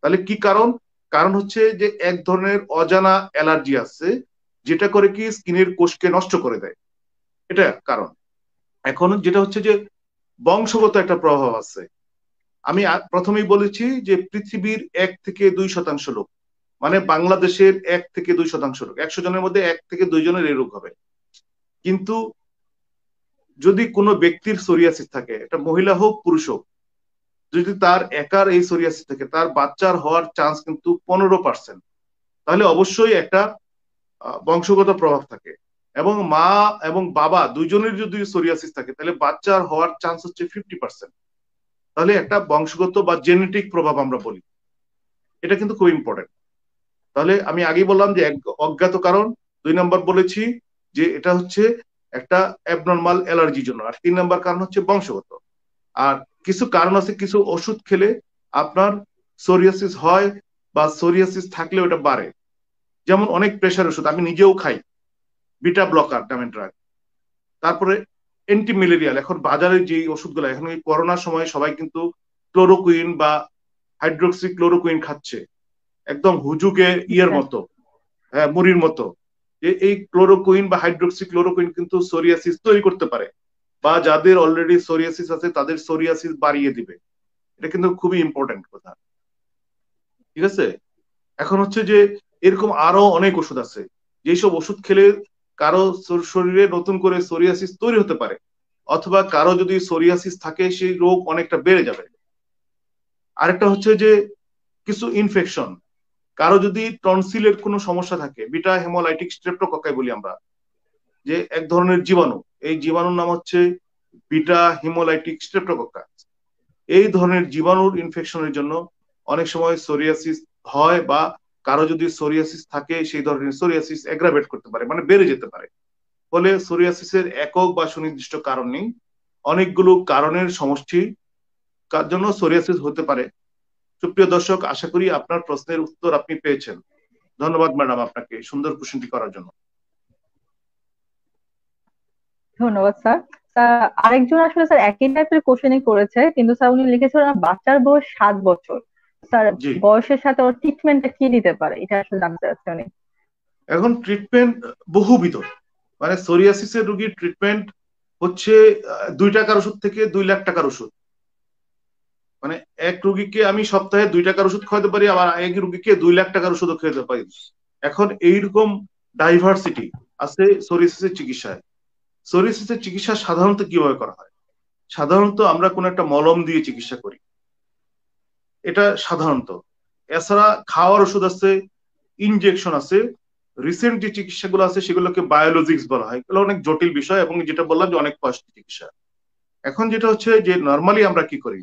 তাহলে কি কারণ? কারণ হচ্ছে যে এক ধরনের অজানা অ্যালার্জি আছে, যেটা করে কি স্কিনের কোষকে নষ্ট করে দেয়। এটা কারণ। এখন যেটা হচ্ছে যে বংশগত একটা প্রভাব আছে। আমি প্রথমেই বলেছি যে পৃথিবীর এক থেকে দুই শতাংশ লোক মানে বাংলাদেশের এক থেকে দুই শতাংশ লোক, একশো জনের মধ্যে এক থেকে দুই জনের এই রোগ হবে। কিন্তু যদি কোনো ব্যক্তির সোরিয়াসিস থাকে, এটা মহিলা হোক, পুরুষ হোক, যদি তার একার এই সোরিয়াসিস থাকে, তার বাচ্চার হওয়ার চান্স কিন্তু পনেরো পার্সেন্ট তাহলে অবশ্যই একটা বংশগত প্রভাব থাকে। এবং মা এবং বাবা দুইজনের যদি সোরিয়াসিস থাকে, তাহলে বাচ্চার হওয়ার চান্স হচ্ছে ফিফটি পার্সেন্ট তাহলে একটা বংশগত বা জেনেটিক প্রভাব আমরা বলি। এটা কিন্তু খুব ইম্পর্টেন্ট তাহলে আমি আগেই বললাম যে এক অজ্ঞাত কারণ, দুই নম্বর বলেছি যে এটা হচ্ছে একটা অ্যাবনর্মাল অ্যালার্জির জন্য। আর তিন নম্বর কারণ হচ্ছে বংশগত। আর কিছু কারণ আছে, কিছু ওষুধ খেলে আপনার সোরিয়াসিস হয় বা সোরিয়াসিস থাকলে ওটা বাড়ে। যেমন অনেক প্রেশার ওষুধ, আমি নিজেও খাই। বিটা ব্লকার নামের ড্রাগ। তারপরে অ্যান্টি ম্যালেরিয়াল এখন বাজারে যে ওষুধগুলো, এখন এই করোনার সময় সবাই কিন্তু ক্লোরোকুইন বা হাইড্রোক্সি ক্লোরোকুইন খাচ্ছে। একদম হুজুকে ইয়ের মতো হ্যাঁ মুড়ির মতো। যে এই ক্লোরোকুইন বা হাইড্রোক্সি ক্লোরোকুইন কিন্তু সোরিয়াসিস তৈরি করতে পারে বা যাদের অলরেডি সোরিয়াসিস আছে, তাদের সোরিয়াসিস বাড়িয়ে দিবে। এটা কিন্তু খুবই ইম্পর্টেন্ট কথা। ঠিক আছে? এখন হচ্ছে যে এরকম আরও অনেক ওষুধ আছে। যেসব ওষুধ খেলে কারও শরীরে নতুন করে সোরিয়াসিস তৈরি হতে পারে, অথবা কারও যদি সোরিয়াসিস থাকে, সেই রোগ অনেকটা বেড়ে যাবে। আরেকটা হচ্ছে যে কিছু ইনফেকশন কারও যদি টনসিলের কোনো সমস্যা থাকে বিটা হেমোলাইটিক স্ট্রেপ্টোককাই বলি আমরা, যে এক ধরনের জীবাণু, এই জীবাণুর নাম হচ্ছে বিটা হিমোলাইটিক স্ট্রেপ্টোকক্কা এই ধরনের জীবাণুর ইনফেকশনের জন্য অনেক সময় সোরিয়াসিস হয় বা কারও যদি সোরিয়াসিস থাকে, সেই ধরনের সোরিয়াসিস এগ্রাভেট করতে পারে মানে বেড়ে যেতে পারে। ফলে সোরিয়াসিসের একক বা সুনির্দিষ্ট কারণ নেই। অনেকগুলো কারণের সমষ্টি জন্য সোরিয়াসিস হতে পারে। সুপ্রিয় দর্শক আশা করি আপনার প্রশ্নের উত্তর আপনি পেয়েছেন। ধন্যবাদ ম্যাডাম আপনাকে সুন্দর প্রশ্নটি করার জন্য। ধন্যবাদ স্যার। আরেকজন আসলে স্যার একই টাইপের কোশ্চেনই করেছে কিন্তু স্যার উনি লিখেছিলেন বাচ্চার বয়স সাত বছর। স্যার বয়সের সাথে ওর ট্রিটমেন্টটা কি দিতে পারে? এটা আসলে জানতে চাচ্ছি উনি এখন ট্রিটমেন্ট বহুবিধ। মানে সোরিয়াসিসের রোগীর ট্রিটমেন্ট হচ্ছে দুই টাকার ওষুধ থেকে দুই লাখ টাকার ওষুধ। মানে এক রুগীকে আমি সপ্তাহে দুই টাকার ওষুধ খাওয়াতে পারি, আবার এক রুগীকে দুই লাখ টাকার ওষুধও খাওয়াতে পারি। এখন এইরকম ডাইভার্সিটি আছে সোরিয়াসিসের চিকিৎসায়। সোরিয়াসিসের চিকিৎসা সাধারণত কীভাবে করা হয়? সাধারণত আমরা কোন একটা মলম দিয়ে চিকিৎসা করি। এটা সাধারণত। এছাড়া খাওয়ার ওষুধ আছে ইনজেকশন আছে রিসেন্ট যে চিকিৎসাগুলো আছে সেগুলোকে বায়োলজিক্স বলা হয়। এগুলো অনেক জটিল বিষয় এবং যেটা বললাম যে অনেক কষ্ট চিকিৎসা। এখন যেটা হচ্ছে যে নর্মালি আমরা কি করি?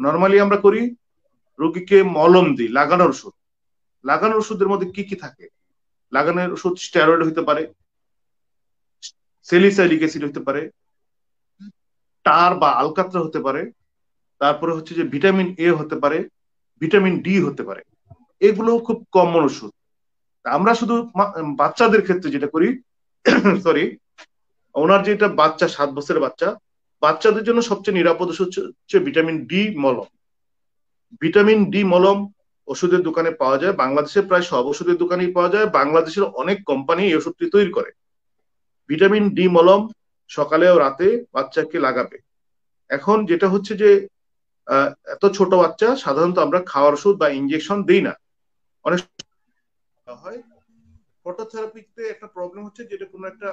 নর্মালি আমরা করি রোগীকে মলম দিই, লাগানোর ওষুধ। লাগানোর ওষুধের মধ্যে কি কি থাকে? লাগানোর ওষুধ স্টেরয়েড হতে পারে সেলিসাইলিক অ্যাসিড হতে পারে টার বা আলকাত্রা হতে পারে, তারপরে হচ্ছে যে ভিটামিন এ হতে পারে ভিটামিন ডি হতে পারে। এগুলো খুব কমন ওষুধ। আমরা শুধু বাচ্চাদের ক্ষেত্রে যেটা করি সরি ওনার যেটা বাচ্চা, সাত বছরের বাচ্চা বাচ্চাদের জন্য সবচেয়ে নিরাপদ হচ্ছে ভিটামিন ডি মলম। ভিটামিন ডি মলম ওষুধের দোকানে পাওয়া যায়। বাংলাদেশে প্রায় সব ওষুধের দোকানেই পাওয়া যায়। বাংলাদেশের অনেক কোম্পানি এই ওষুধটি তৈরি করে। ভিটামিন ডি মলম সকালে ও রাতে বাচ্চাকে লাগাবে। এখন যেটা হচ্ছে যে এত ছোট বাচ্চা, সাধারণত আমরা খাওয়ার ওষুধ বা ইঞ্জেকশন দিই না। অনেক হয়। ফটোথেরাপিতে একটা প্রবলেম হচ্ছে যেটা কোনো একটা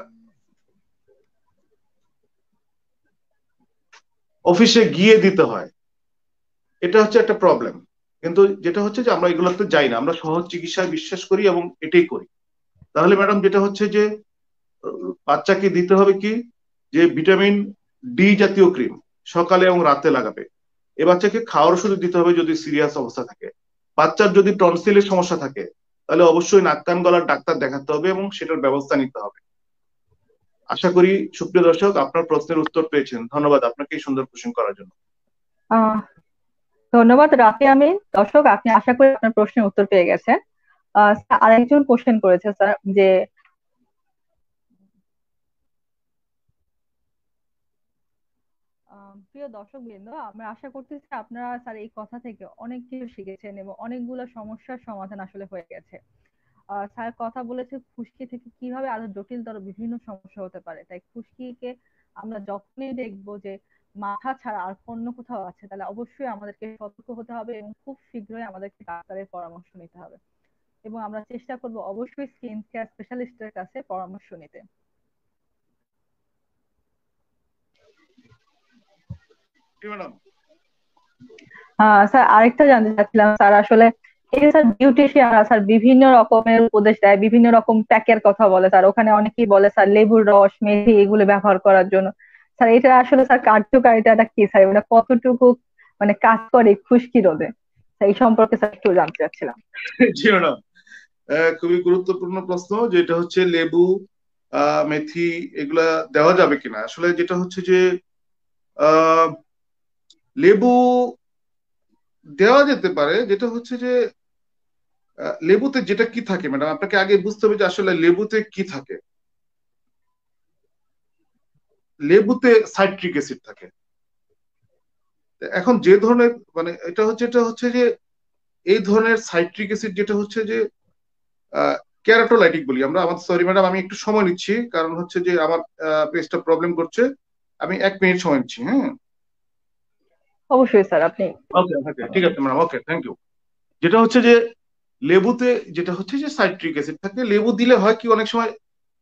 অফিসে গিয়ে দিতে হয়। এটা হচ্ছে একটা প্রবলেম কিন্তু যেটা হচ্ছে যে আমরা এগুলোতে যাই না। আমরা সহজ চিকিৎসায় বিশ্বাস করি এবং এটাই করি। তাহলে ম্যাডাম যেটা হচ্ছে যে, বাচ্চাকে দিতে হবে কি? যে ভিটামিন ডি জাতীয় ক্রিম সকালে এবং রাতে লাগাবে। এ বাচ্চাকে খাওয়ার ওষুধ দিতে হবে যদি সিরিয়াস অবস্থা থাকে। বাচ্চার যদি টনসিলের সমস্যা থাকে, তাহলে অবশ্যই নাক কান গলার ডাক্তার দেখাতে হবে এবং সেটার ব্যবস্থা নিতে হবে। আশা করি সুপ্রিয় দর্শক, আপনার প্রশ্নের উত্তর পেয়েছেন। ধন্যবাদ আপনাকে সুন্দর কোশ্চেন করার জন্য। ধন্যবাদ রাফি আমি দর্শক, আপনি আশা করি আপনার প্রশ্নের উত্তর পেয়ে গেছেন। আরেকজন কোশ্চেন করেছে, স্যার, যে প্রিয় দর্শক বৃন্দ, আমরা আশা করতেছি আপনারা, স্যার, এই কথা থেকে অনেক কিছু শিখেছেন এবং অনেকগুলো সমস্যার সমাধান আসলে হয়ে গেছে। স্যার কথা বলেছে খুশকি থেকে কীভাবে আরও জটিলতর বিভিন্ন সমস্যা হতে পারে। তাই খুশকিকে আমরা যখনই দেখব যে মাথা ছাড়া আর অন্য কোথাও আছে তাহলে অবশ্যই আমাদেরকে সতর্ক হতে হবে এবং খুব শীঘ্রই আমাদেরকে ডাক্তারের পরামর্শ নিতে হবে। এবং আমরা চেষ্টা করব অবশ্যই স্কিন কেয়ার স্পেশালিস্টের কাছে পরামর্শ নিতে। স্যার আরেকটা জানতে চাচ্ছিলাম স্যার আসলে এই স্যার বিউটিশিয়ানরা স্যার বিভিন্ন রকমের উপদেশ দেয়, বিভিন্ন রকম প্যাকের কথা বলে স্যার ওখানে অনেকেই বলে স্যার লেবুর রস, মেথি এগুলো ব্যবহার করার জন্য। স্যার এটা আসলে স্যার কার্যকারিতাটা কি স্যার এটা কতটুকু মানে কাজ করে খুশকি রোধে এই সম্পর্কে স্যার একটু জানতে চাচ্ছিলাম। জি ম্যাডাম খুবই গুরুত্বপূর্ণ প্রশ্ন যেটা হচ্ছে লেবু মেথি এগুলা দেওয়া যাবে কিনা? আসলে যেটা হচ্ছে যে লেবু দেওয়া যেতে পারে। যেটা হচ্ছে যে লেবুতে যেটা কি থাকে ম্যাডাম আপনাকে আগে বুঝতে হবে যে আসলে লেবুতে কি থাকে। লেবুতে সাইট্রিক অ্যাসিড থাকে। এখন যে ধরনের মানে এটা হচ্ছে এটা হচ্ছে যে এই ধরনের সাইট্রিক অ্যাসিড যেটা হচ্ছে যে ক্যারাটোলাইটিক বলি আমরা। আমার সরি ম্যাডাম আমি একটু সময় নিচ্ছি কারণ হচ্ছে যে আমার পেজটা প্রবলেম করছে। আমি এক মিনিট সময় নিচ্ছি হ্যাঁ? অবশ্যই স্যার আপনি ওকে ওকে ঠিক আছে ম্যাডাম ওকে থ্যাংক ইউ যেটা হচ্ছে যে লেবুতে যেটা হচ্ছে যে সাইট্রিক অ্যাসিড থাকে, লেবু দিলে হয় কি অনেক সময়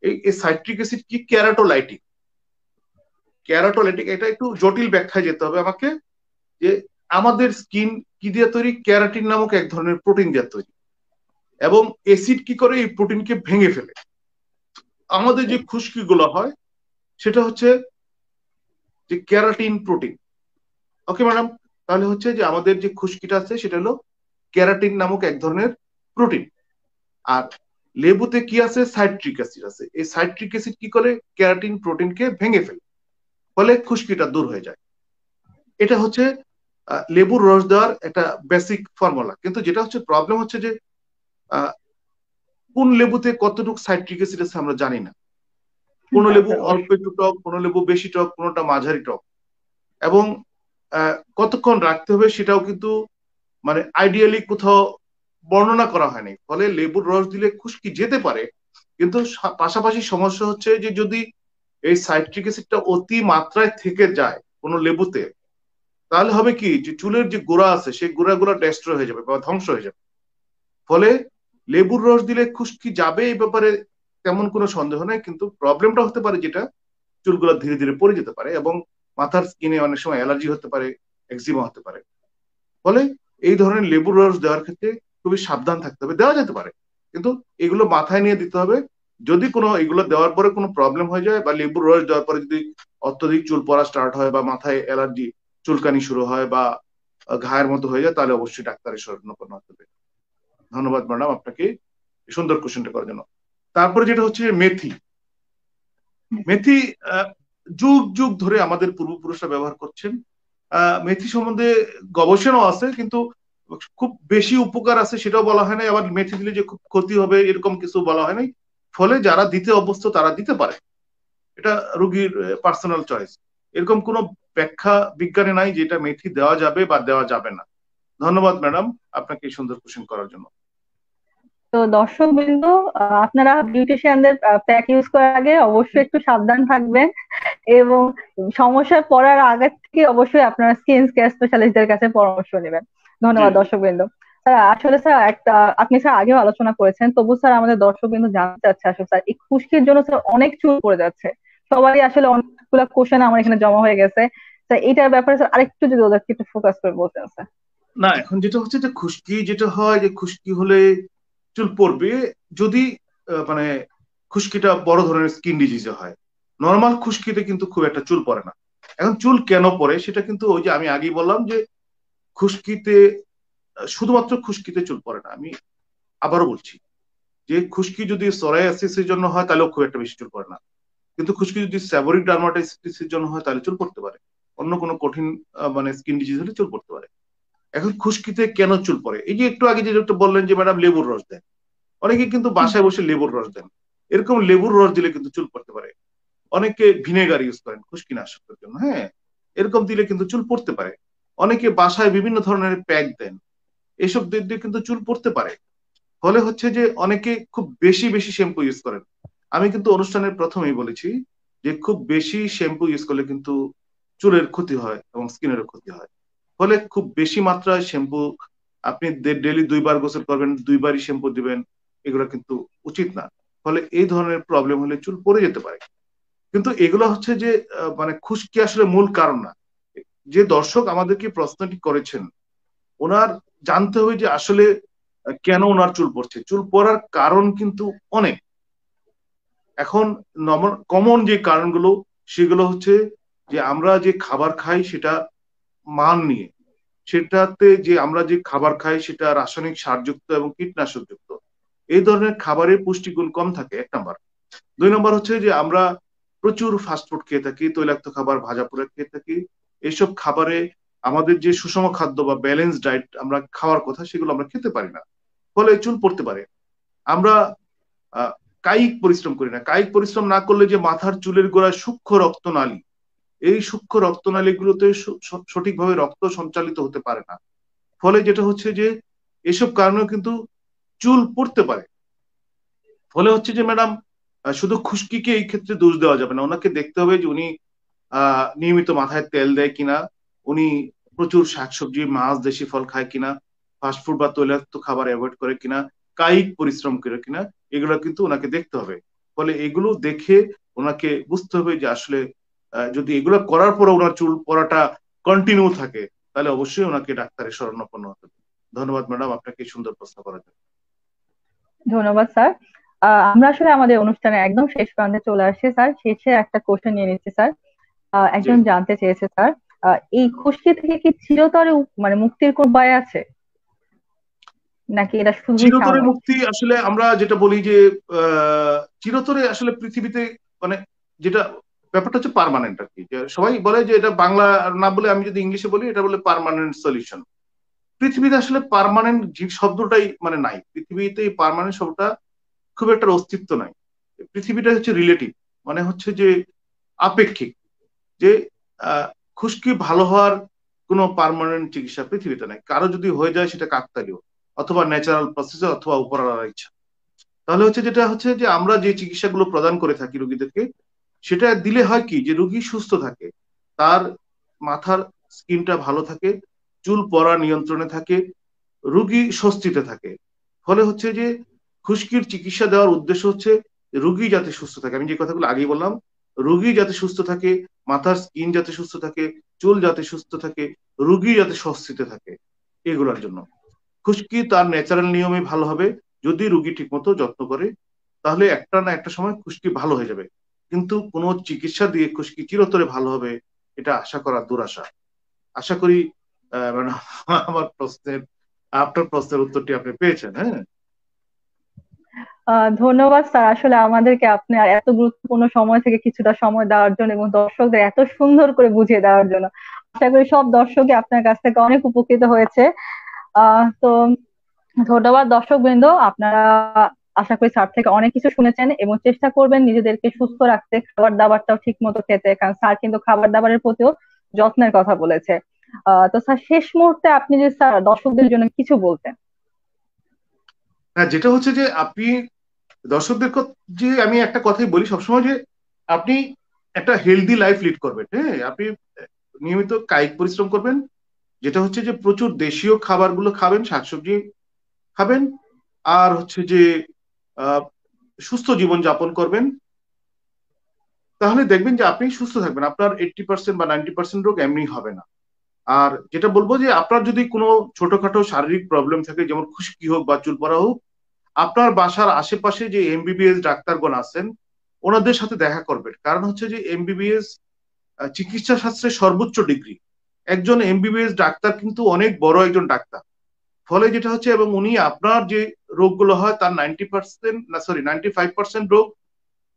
এই সাইট্রিক অ্যাসিড কি? ক্যারাটোলাইটিক। ক্যারাটোলাইটিক, এটা একটু জটিল ব্যাখ্যায় যেতে হবে আমাকে, যে আমাদের স্কিন কি দিয়ে তৈরি? ক্যারাটিন নামক এক ধরনের প্রোটিন দিয়ে তৈরি। এবং অ্যাসিড কি করে? এই প্রোটিনকে ভেঙে ফেলে। আমাদের যে খুশকি গুলো হয়, সেটা হচ্ছে যে ক্যারাটিন প্রোটিন। ওকে ম্যাডাম তাহলে হচ্ছে যে আমাদের যে খুশকিটা আছে, সেটা হলো ক্যারাটিন নামক এক ধরনের প্রোটিন। আর লেবুতে কি আছে? সাইট্রিক অ্যাসিড আছে। এই সাইট্রিক অ্যাসিড কি করে? ক্যারাটিন প্রোটিনকে ভেঙে ফেলে। ফলে খুশকিটা দূর হয়ে যায়। এটা হচ্ছে লেবুর রস দেওয়ার একটা বেসিক ফর্মুলা কিন্তু যেটা হচ্ছে প্রবলেম হচ্ছে যে কোন লেবুতে কতটুকু সাইট্রিক অ্যাসিড আছে আমরা জানি না। কোন লেবু অল্প একটু টক কোন লেবু বেশি টক কোনটা মাঝারি টক। এবং কতক্ষণ রাখতে হবে সেটাও কিন্তু মানে আইডিয়ালি কোথাও বর্ণনা করা হয়নি। ফলে লেবুর রস দিলে খুশকি যেতে পারে, কিন্তু পাশাপাশি সমস্যা হচ্ছে যে যদি এই সাইট্রিক অ্যাসিডটা অতি মাত্রায় থেকে যায় কোনো লেবুতে, তাহলে হবে কি যে চুলের যে গোড়া আছে, সেই গোড়াগুলো ডেস্ট্রয় হয়ে যাবে বা ধ্বংস হয়ে যাবে। ফলে লেবুর রস দিলে খুশকি যাবে এই ব্যাপারে তেমন কোনো সন্দেহ নেই, কিন্তু প্রবলেমটা হতে পারে যেটা, চুলগুলো ধীরে ধীরে পড়ে যেতে পারে এবং মাথার স্কিনে অনেক সময় অ্যালার্জি হতে পারে এক্সিমা হতে পারে। ফলে এই ধরনের লেবুর রস দেওয়ার ক্ষেত্রে খুবই সাবধান থাকতে হবে। দেওয়া যেতে পারে। কিন্তু এগুলো মাথায় নিয়ে দিতে হবে। যদি কোনো এগুলো দেওয়ার পরে কোনো প্রবলেম হয়ে যায় বা লেবুর রস দেওয়ার পরে যদি অত্যধিক চুল পড়া স্টার্ট হয় বা মাথায় অ্যালার্জি চুলকানি শুরু হয় বা ঘায়ের মতো হয়ে যায়, তাহলে অবশ্যই ডাক্তারের শরণাপন্ন হতে হবে। ধন্যবাদ ম্যাডাম আপনাকে সুন্দর কোশ্চেনটা করার জন্য। তারপরে যেটা হচ্ছে মেথি। মেথি যুগ যুগ ধরে আমাদের পূর্বপুরুষরা ব্যবহার করছেন। মেথি সম্বন্ধে গবেষণাও আছে, কিন্তু খুব বেশি উপকার আছে সেটাও বলা হয় নাই। আবার মেথি দিলে যে খুব ক্ষতি হবে এরকম কিছু বলা হয় নাই। ফলে যারা দিতে অভ্যস্ত, তারা দিতে পারে। এটা রুগীর পার্সোনাল চয়েস এরকম কোনো ব্যাখ্যা বিজ্ঞানে নাই যেটা মেথি দেওয়া যাবে বা দেওয়া যাবে না। ধন্যবাদ, ম্যাডাম। আপনাকে সুন্দর কোশ্চেন করার জন্য। তো দর্শক বিন্দু আপনারা বিউটিশিয়ানদের প্যাক ইউজ করার আগে অবশ্যই একটু সাবধান থাকবেন এবং সমস্যায় পড়ার আগে থেকে অবশ্যই আপনারা স্কিন কেয়ার স্পেশালিস্টদের কাছে পরামর্শ নেবেন। ধন্যবাদ দর্শক বিন্দু স্যার আসলে স্যার একটা আপনি স্যার আগেও আলোচনা করেছেন তবু স্যার আমাদের দর্শক বিন্দু জানতে চাচ্ছে আসলে স্যার এই খুশকির জন্য স্যার অনেক চুল পড়ে যাচ্ছে। সবারই আসলে অনেকগুলো কোশ্চেন আমার এখানে জমা হয়ে গেছে। স্যার এইটার ব্যাপারে স্যার আরেকটু যদি ওদেরকে একটু ফোকাস করে বলতেন স্যার। না এখন যেটা হচ্ছে যে খুশকি যেটা হয় যে খুশকি হলে চুল পড়বে যদি মানে খুশকিটা বড় ধরনের স্কিন ডিজিজে হয়। নর্মাল খুশকিতে কিন্তু খুব একটা চুল পড়ে না। এখন চুল কেন পড়ে সেটা কিন্তু ওই যে আমি আগেই বললাম যে খুশকিতে, শুধুমাত্র খুশকিতে চুল পড়ে না, আমি আবারও বলছি, যে খুশকি যদি সরাইসিসের জন্য হয়, তাহলেও খুব একটা বেশি চুল পড়ে না। কিন্তু খুশকি যদি স্যাবোরিক ডার্মাটাইটিসের জন্য হয়, তাহলে চুল পড়তে পারে। অন্য কোনো কঠিন মানে স্কিন ডিজিজ হলে চুল পড়তে পারে। এখন খুশকিতে কেন চুল পড়ে? এই যে একটু আগে যে একটু বললেন যে, ম্যাডাম, লেবুর রস দেন। অনেকে কিন্তু বাসায় বসে লেবুর রস দেন। এরকম লেবুর রস দিলে কিন্তু চুল পড়তে পারে। অনেকে ভিনেগার ইউজ করেন খুশকি নাশকের জন্য হ্যাঁ? এরকম দিলে কিন্তু চুল পড়তে পারে। অনেকে বাসায় বিভিন্ন ধরনের প্যাক দেন। এসব দিক দিয়ে কিন্তু চুল পড়তে পারে। ফলে হচ্ছে যে অনেকে খুব বেশি বেশি শ্যাম্পু ইউজ করেন। আমি কিন্তু অনুষ্ঠানের প্রথমেই বলেছি যে খুব বেশি শ্যাম্পু ইউজ করলে কিন্তু চুলের ক্ষতি হয় এবং স্কিনেরও ক্ষতি হয়। ফলে খুব বেশি মাত্রায় শ্যাম্পু আপনি ডেলি দুইবার গোসল করবেন, দুইবারই শ্যাম্পু দিবেন, এগুলো কিন্তু উচিত না। ফলে এই ধরনের প্রবলেম হলে চুল পড়ে যেতে পারে। কিন্তু এগুলো হচ্ছে যে মানে খুশকি আসলে মূল কারণ না। যে দর্শক আমাদেরকে প্রশ্নটি করেছেন, ওনার জানতে হবে যে আসলে কেন ওনার চুল পড়ছে। চুল পড়ার কারণ কিন্তু অনেক। এখন কমন যে কারণগুলো, সেগুলো হচ্ছে যে আমরা যে খাবার খাই সেটা মান নিয়ে। সেটাতে যে আমরা যে খাবার খাই সেটা রাসায়নিক সারযুক্ত এবং কীটনাশক যুক্ত এই ধরনের খাবারের পুষ্টিগুণ কম থাকে, এক নম্বর। দুই নম্বর হচ্ছে যে আমরা প্রচুর ফাস্টফুড খেয়ে থাকি, তৈলাক্ত খাবার ভাজা পোড়া খেয়ে থাকি এইসব খাবারে আমাদের যে সুষম খাদ্য বা ব্যালেন্স ডায়েট আমরা খাওয়ার কথা, সেগুলো আমরা খেতে পারি না। ফলে চুল পড়তে পারে। আমরা কায়িক পরিশ্রম করি না। কায়িক পরিশ্রম না করলে যে মাথার চুলের গোড়ায় সূক্ষ্ম রক্তনালী, এই সূক্ষ্ম রক্তনালীগুলোতে সঠিকভাবে রক্ত সঞ্চালিত হতে পারে না। ফলে যেটা হচ্ছে যে, এসব কারণেও কিন্তু চুল পড়তে পারে। ফলে হচ্ছে যে ম্যাডাম শুধু খুশকিকে এই ক্ষেত্রে দোষ দেওয়া যাবে না। ওনাকে দেখতে হবে যে উনি নিয়মিত মাথায় তেল দেয় কিনা, উনি প্রচুর শাকসবজি, মাছ, দেশি ফল খায় কিনা ফাস্টফুড বা তৈলাক্ত খাবার অ্যাভয়েড করে কিনা, কায়িক পরিশ্রম করে কিনা, এগুলো কিন্তু ওনাকে দেখতে হবে। ফলে এগুলো দেখে ওনাকে বুঝতে হবে যে আসলে যদি এগুলো করার পরে ওনার চুল পড়াটা কন্টিনিউ থাকে, তাহলে অবশ্যই ওনাকে ডাক্তারের শরণাপন্ন হতে হবে। ধন্যবাদ ম্যাডাম, আপনাকে সুন্দর প্রশ্ন করার জন্য। ধন্যবাদ, স্যার। আমরা আসলে আমাদের অনুষ্ঠানে একদম শেষ প্রান্তে চলে আসছি, স্যার। শেষে একটা কোশ্চেন নিয়ে নিচ্ছি, স্যার। একজন জানতে চেয়েছে স্যার। এই খুশকি থেকে কি চিরতরে মানে মুক্তির কোন উপায় আছে? নাকি এটা শুধু চিরতরে মুক্তি আসলে আমরা যেটা বলি যে চিরতরে আসলে পৃথিবীতে মানে যেটা ব্যাপারটা হচ্ছে পারমানেন্ট আর কি। সবাই বলে যে এটা বাংলা না বলে আমি যদি ইংলিশে বলি এটা বলে পারমানেন্ট সলিউশন পৃথিবীতে আসলে পারমানেন্ট শব্দটাই মানে নাই। পৃথিবীতে পারমানেন্ট শব্দটা খুব একটা অস্তিত্ব নাই। পৃথিবীটা হচ্ছে রিলেটিভ মানে হচ্ছে যে আপেক্ষিক। যে খুশকি ভালো হওয়ার কোনো পারমানেন্ট চিকিৎসা পৃথিবীতে নাই। কারও যদি হয়ে যায় সেটা কাকতালীয়, অথবা ন্যাচারাল প্রসেসে অথবা উপরালার ইচ্ছা। তাহলে হচ্ছে যেটা হচ্ছে যে, আমরা যে চিকিৎসাগুলো প্রদান করে থাকি রোগীদেরকে, সেটা দিলে হয় কি? যে রোগী সুস্থ থাকে, তার মাথার স্কিনটা ভালো থাকে, চুল পড়া নিয়ন্ত্রণে থাকে, রুগী স্বস্তিতে থাকে। ফলে হচ্ছে যে, খুশকির চিকিৎসা দেওয়ার উদ্দেশ্য হচ্ছে রুগী যাতে সুস্থ থাকে। আমি যে কথাগুলো আগেই বললাম, রুগী যাতে সুস্থ থাকে মাথার স্কিন যাতে সুস্থ থাকে, চুল যাতে সুস্থ থাকে, রুগী যাতে স্বস্তিতে থাকে, এগুলোর জন্য। খুশকি তার ন্যাচারাল নিয়মে ভালো হবে, যদি রুগী ঠিকমতো যত্ন করে, তাহলে একটা না একটা সময় খুশকি ভালো হয়ে যাবে। কিন্তু কোনো চিকিৎসা দিয়ে খুশকি চিরতরে ভালো হবে, এটা আশা করা দুরাশা। আশা করি মানে আমার প্রশ্নের, আপনার প্রশ্নের উত্তরটি আপনি পেয়েছেন হ্যাঁ? ধন্যবাদ স্যার। আসলে আমাদেরকে আপনি এত গুরুত্বপূর্ণ সময় থেকে কিছুটা সময় দেওয়ার জন্য এবং দর্শকদের এত সুন্দর করে বুঝিয়ে দেওয়ার জন্য। আশা করি সব দর্শকই আপনার কাছ থেকে অনেক উপকৃত হয়েছে। তো ধন্যবাদ দর্শক বৃন্দ আপনারা আশা করি স্যার থেকে অনেক কিছু শুনেছেন এবং চেষ্টা করবেন নিজেদেরকে সুস্থ রাখতে। খাবার দাবারটাও ঠিক মতো খেতে, কারণ স্যার কিন্তু খাবার দাবারের প্রতিও যত্নের কথা বলেছে। তো স্যার, শেষ মুহূর্তে আপনি যে স্যার দর্শকদের জন্য কিছু বলতেন। হ্যাঁ যেটা হচ্ছে যে আপনি দর্শকদের যে আমি একটা কথাই বলি সবসময় যে আপনি একটা হেলদি লাইফ লিড করবেন হ্যাঁ? আপনি নিয়মিত কায়িক পরিশ্রম করবেন। যেটা হচ্ছে যে প্রচুর দেশীয় খাবারগুলো খাবেন, শাকসবজি খাবেন, আর হচ্ছে যে সুস্থ জীবন যাপন করবেন। তাহলে দেখবেন যে আপনি সুস্থ থাকবেন। আপনার এইটটি পার্সেন্ট বা নাইনটি পার্সেন্ট রোগ এমনি হবে না। আর যেটা বলব যে আপনার যদি কোনো ছোটখাটো শারীরিক প্রবলেম থাকে, যেমন খুশকি হোক বা চুল পড়া হোক, আপনার বাসার আশেপাশে যে এমবিবিএস ডাক্তারগণ আছেন, ওনাদের সাথে দেখা করবেন। কারণ হচ্ছে যে এমবিবিএস চিকিৎসা শাস্ত্রের সর্বোচ্চ ডিগ্রি একজন এমবিবিএস ডাক্তার কিন্তু অনেক বড় একজন ডাক্তার। ফলে যেটা হচ্ছে এবং উনি আপনার যে রোগগুলো হয়, তার নাইনটি পার্সেন্ট না সরি নাইনটি ফাইভ পার্সেন্ট রোগ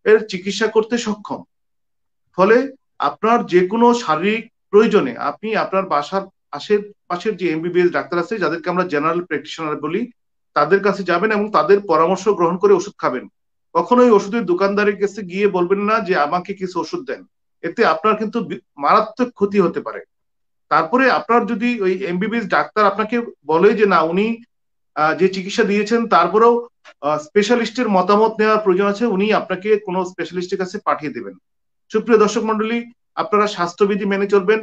এর চিকিৎসা করতে সক্ষম। ফলে আপনার যে কোনো শারীরিক প্রয়োজনে আপনি আপনার বাসার আশেপাশের যে এমবিবিএস ডাক্তার আছে, যাদেরকে আমরা জেনারেল প্র্যাকটিশনার বলি, তাদের কাছে যাবেন এবং তাদের পরামর্শ গ্রহণ করে ওষুধ খাবেন। কখনোই ওষুধের দোকানদারের কাছে গিয়ে বলবেন না যে, আমাকে কিছু ওষুধ দেন। এতে আপনার কিন্তু মারাত্মক ক্ষতি হতে পারে। তারপরে আপনার যদি ওই এমবিবিএস ডাক্তার আপনাকে বলে যে, না, উনি যে চিকিৎসা দিয়েছেন, তারপরেও স্পেশালিস্টের মতামত নেওয়ার প্রয়োজন আছে, উনি আপনাকে কোনো স্পেশালিস্টের কাছে পাঠিয়ে দেবেন। সুপ্রিয় দর্শক মন্ডলী আপনারা স্বাস্থ্যবিধি মেনে চলবেন।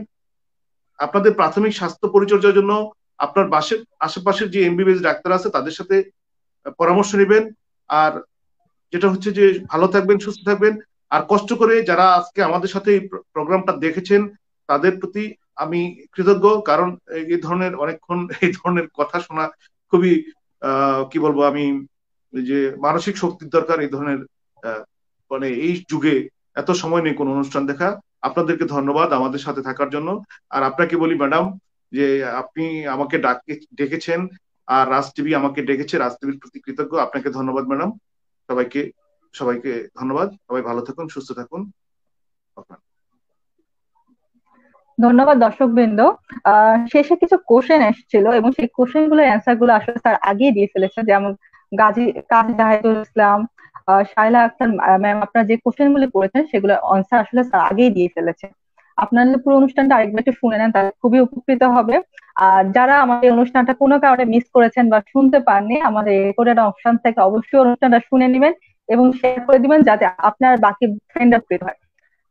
আপনাদের প্রাথমিক স্বাস্থ্য পরিচর্যার জন্য আপনার বাসের, আশেপাশের যে এমবিবিএস ডাক্তার আছে, তাদের সাথে পরামর্শ নেবেন। আর যেটা হচ্ছে যে, ভালো থাকবেন, সুস্থ থাকবেন। আর কষ্ট করে যারা আজকে আমাদের সাথে এই প্রোগ্রামটা দেখেছেন, তাদের প্রতি আমি কৃতজ্ঞ। কারণ এই ধরনের অনেকক্ষণ এই ধরনের কথা শোনা খুবই কি বলব আমি যে মানসিক শক্তির দরকার এই ধরনের মানে এই যুগে। এত সময় নেই কোনো অনুষ্ঠান দেখা। আপনাদেরকে ধন্যবাদ আমাদের সাথে থাকার জন্য। আর আপনাকে বলি, ম্যাডাম, যে আপনি আমাকে ডাকে, ডেকেছেন আর রাজ টিভি আমাকে ডেকেছে, রাজ টিভির প্রতি কৃতজ্ঞ। আপনাকে ধন্যবাদ, ম্যাডাম। সবাইকে সবাইকে ধন্যবাদ। সবাই ভালো থাকুন, সুস্থ থাকুন। ধন্যবাদ দর্শক বৃন্দ শেষে কিছু কোশ্চেন এসেছিল এবং সেই কোশ্চেনগুলো অ্যান্সারগুলো আসলে তার আগেই দিয়ে ফেলেছে, যেমন গাজী, কাজী জাহিদুল ইসলাম শাইলা আক্তার ম্যাম আপনারা যে কোশ্চেনগুলো করেছেন সেগুলো আনসার আসলে স্যার আগেই দিয়ে ফেলেছে। আপনাদের পুরো অনুষ্ঠানটা আরেকবার একটু শুনে নেন তাহলে খুবই উপকৃত হবে। আর যারা আমাদের অনুষ্ঠানটা কোনো কারণে মিস করেছেন বা শুনতে পাননি আমাদের রেকর্ডেড অপশন থেকে অবশ্যই অনুষ্ঠানটা শুনে নেবেন এবং শেয়ার করে দিবেন যাতে আপনার বাকি ফ্রেন্ড আপডেট হয়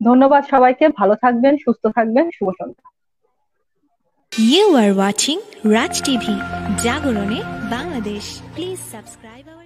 ধন্যবাদ সবাইকে ভালো থাকবেন সুস্থ থাকবেন শুভ সন্ধ্যা। Are watching Raj TV, Jagorone, Bangladesh. Please subscribe our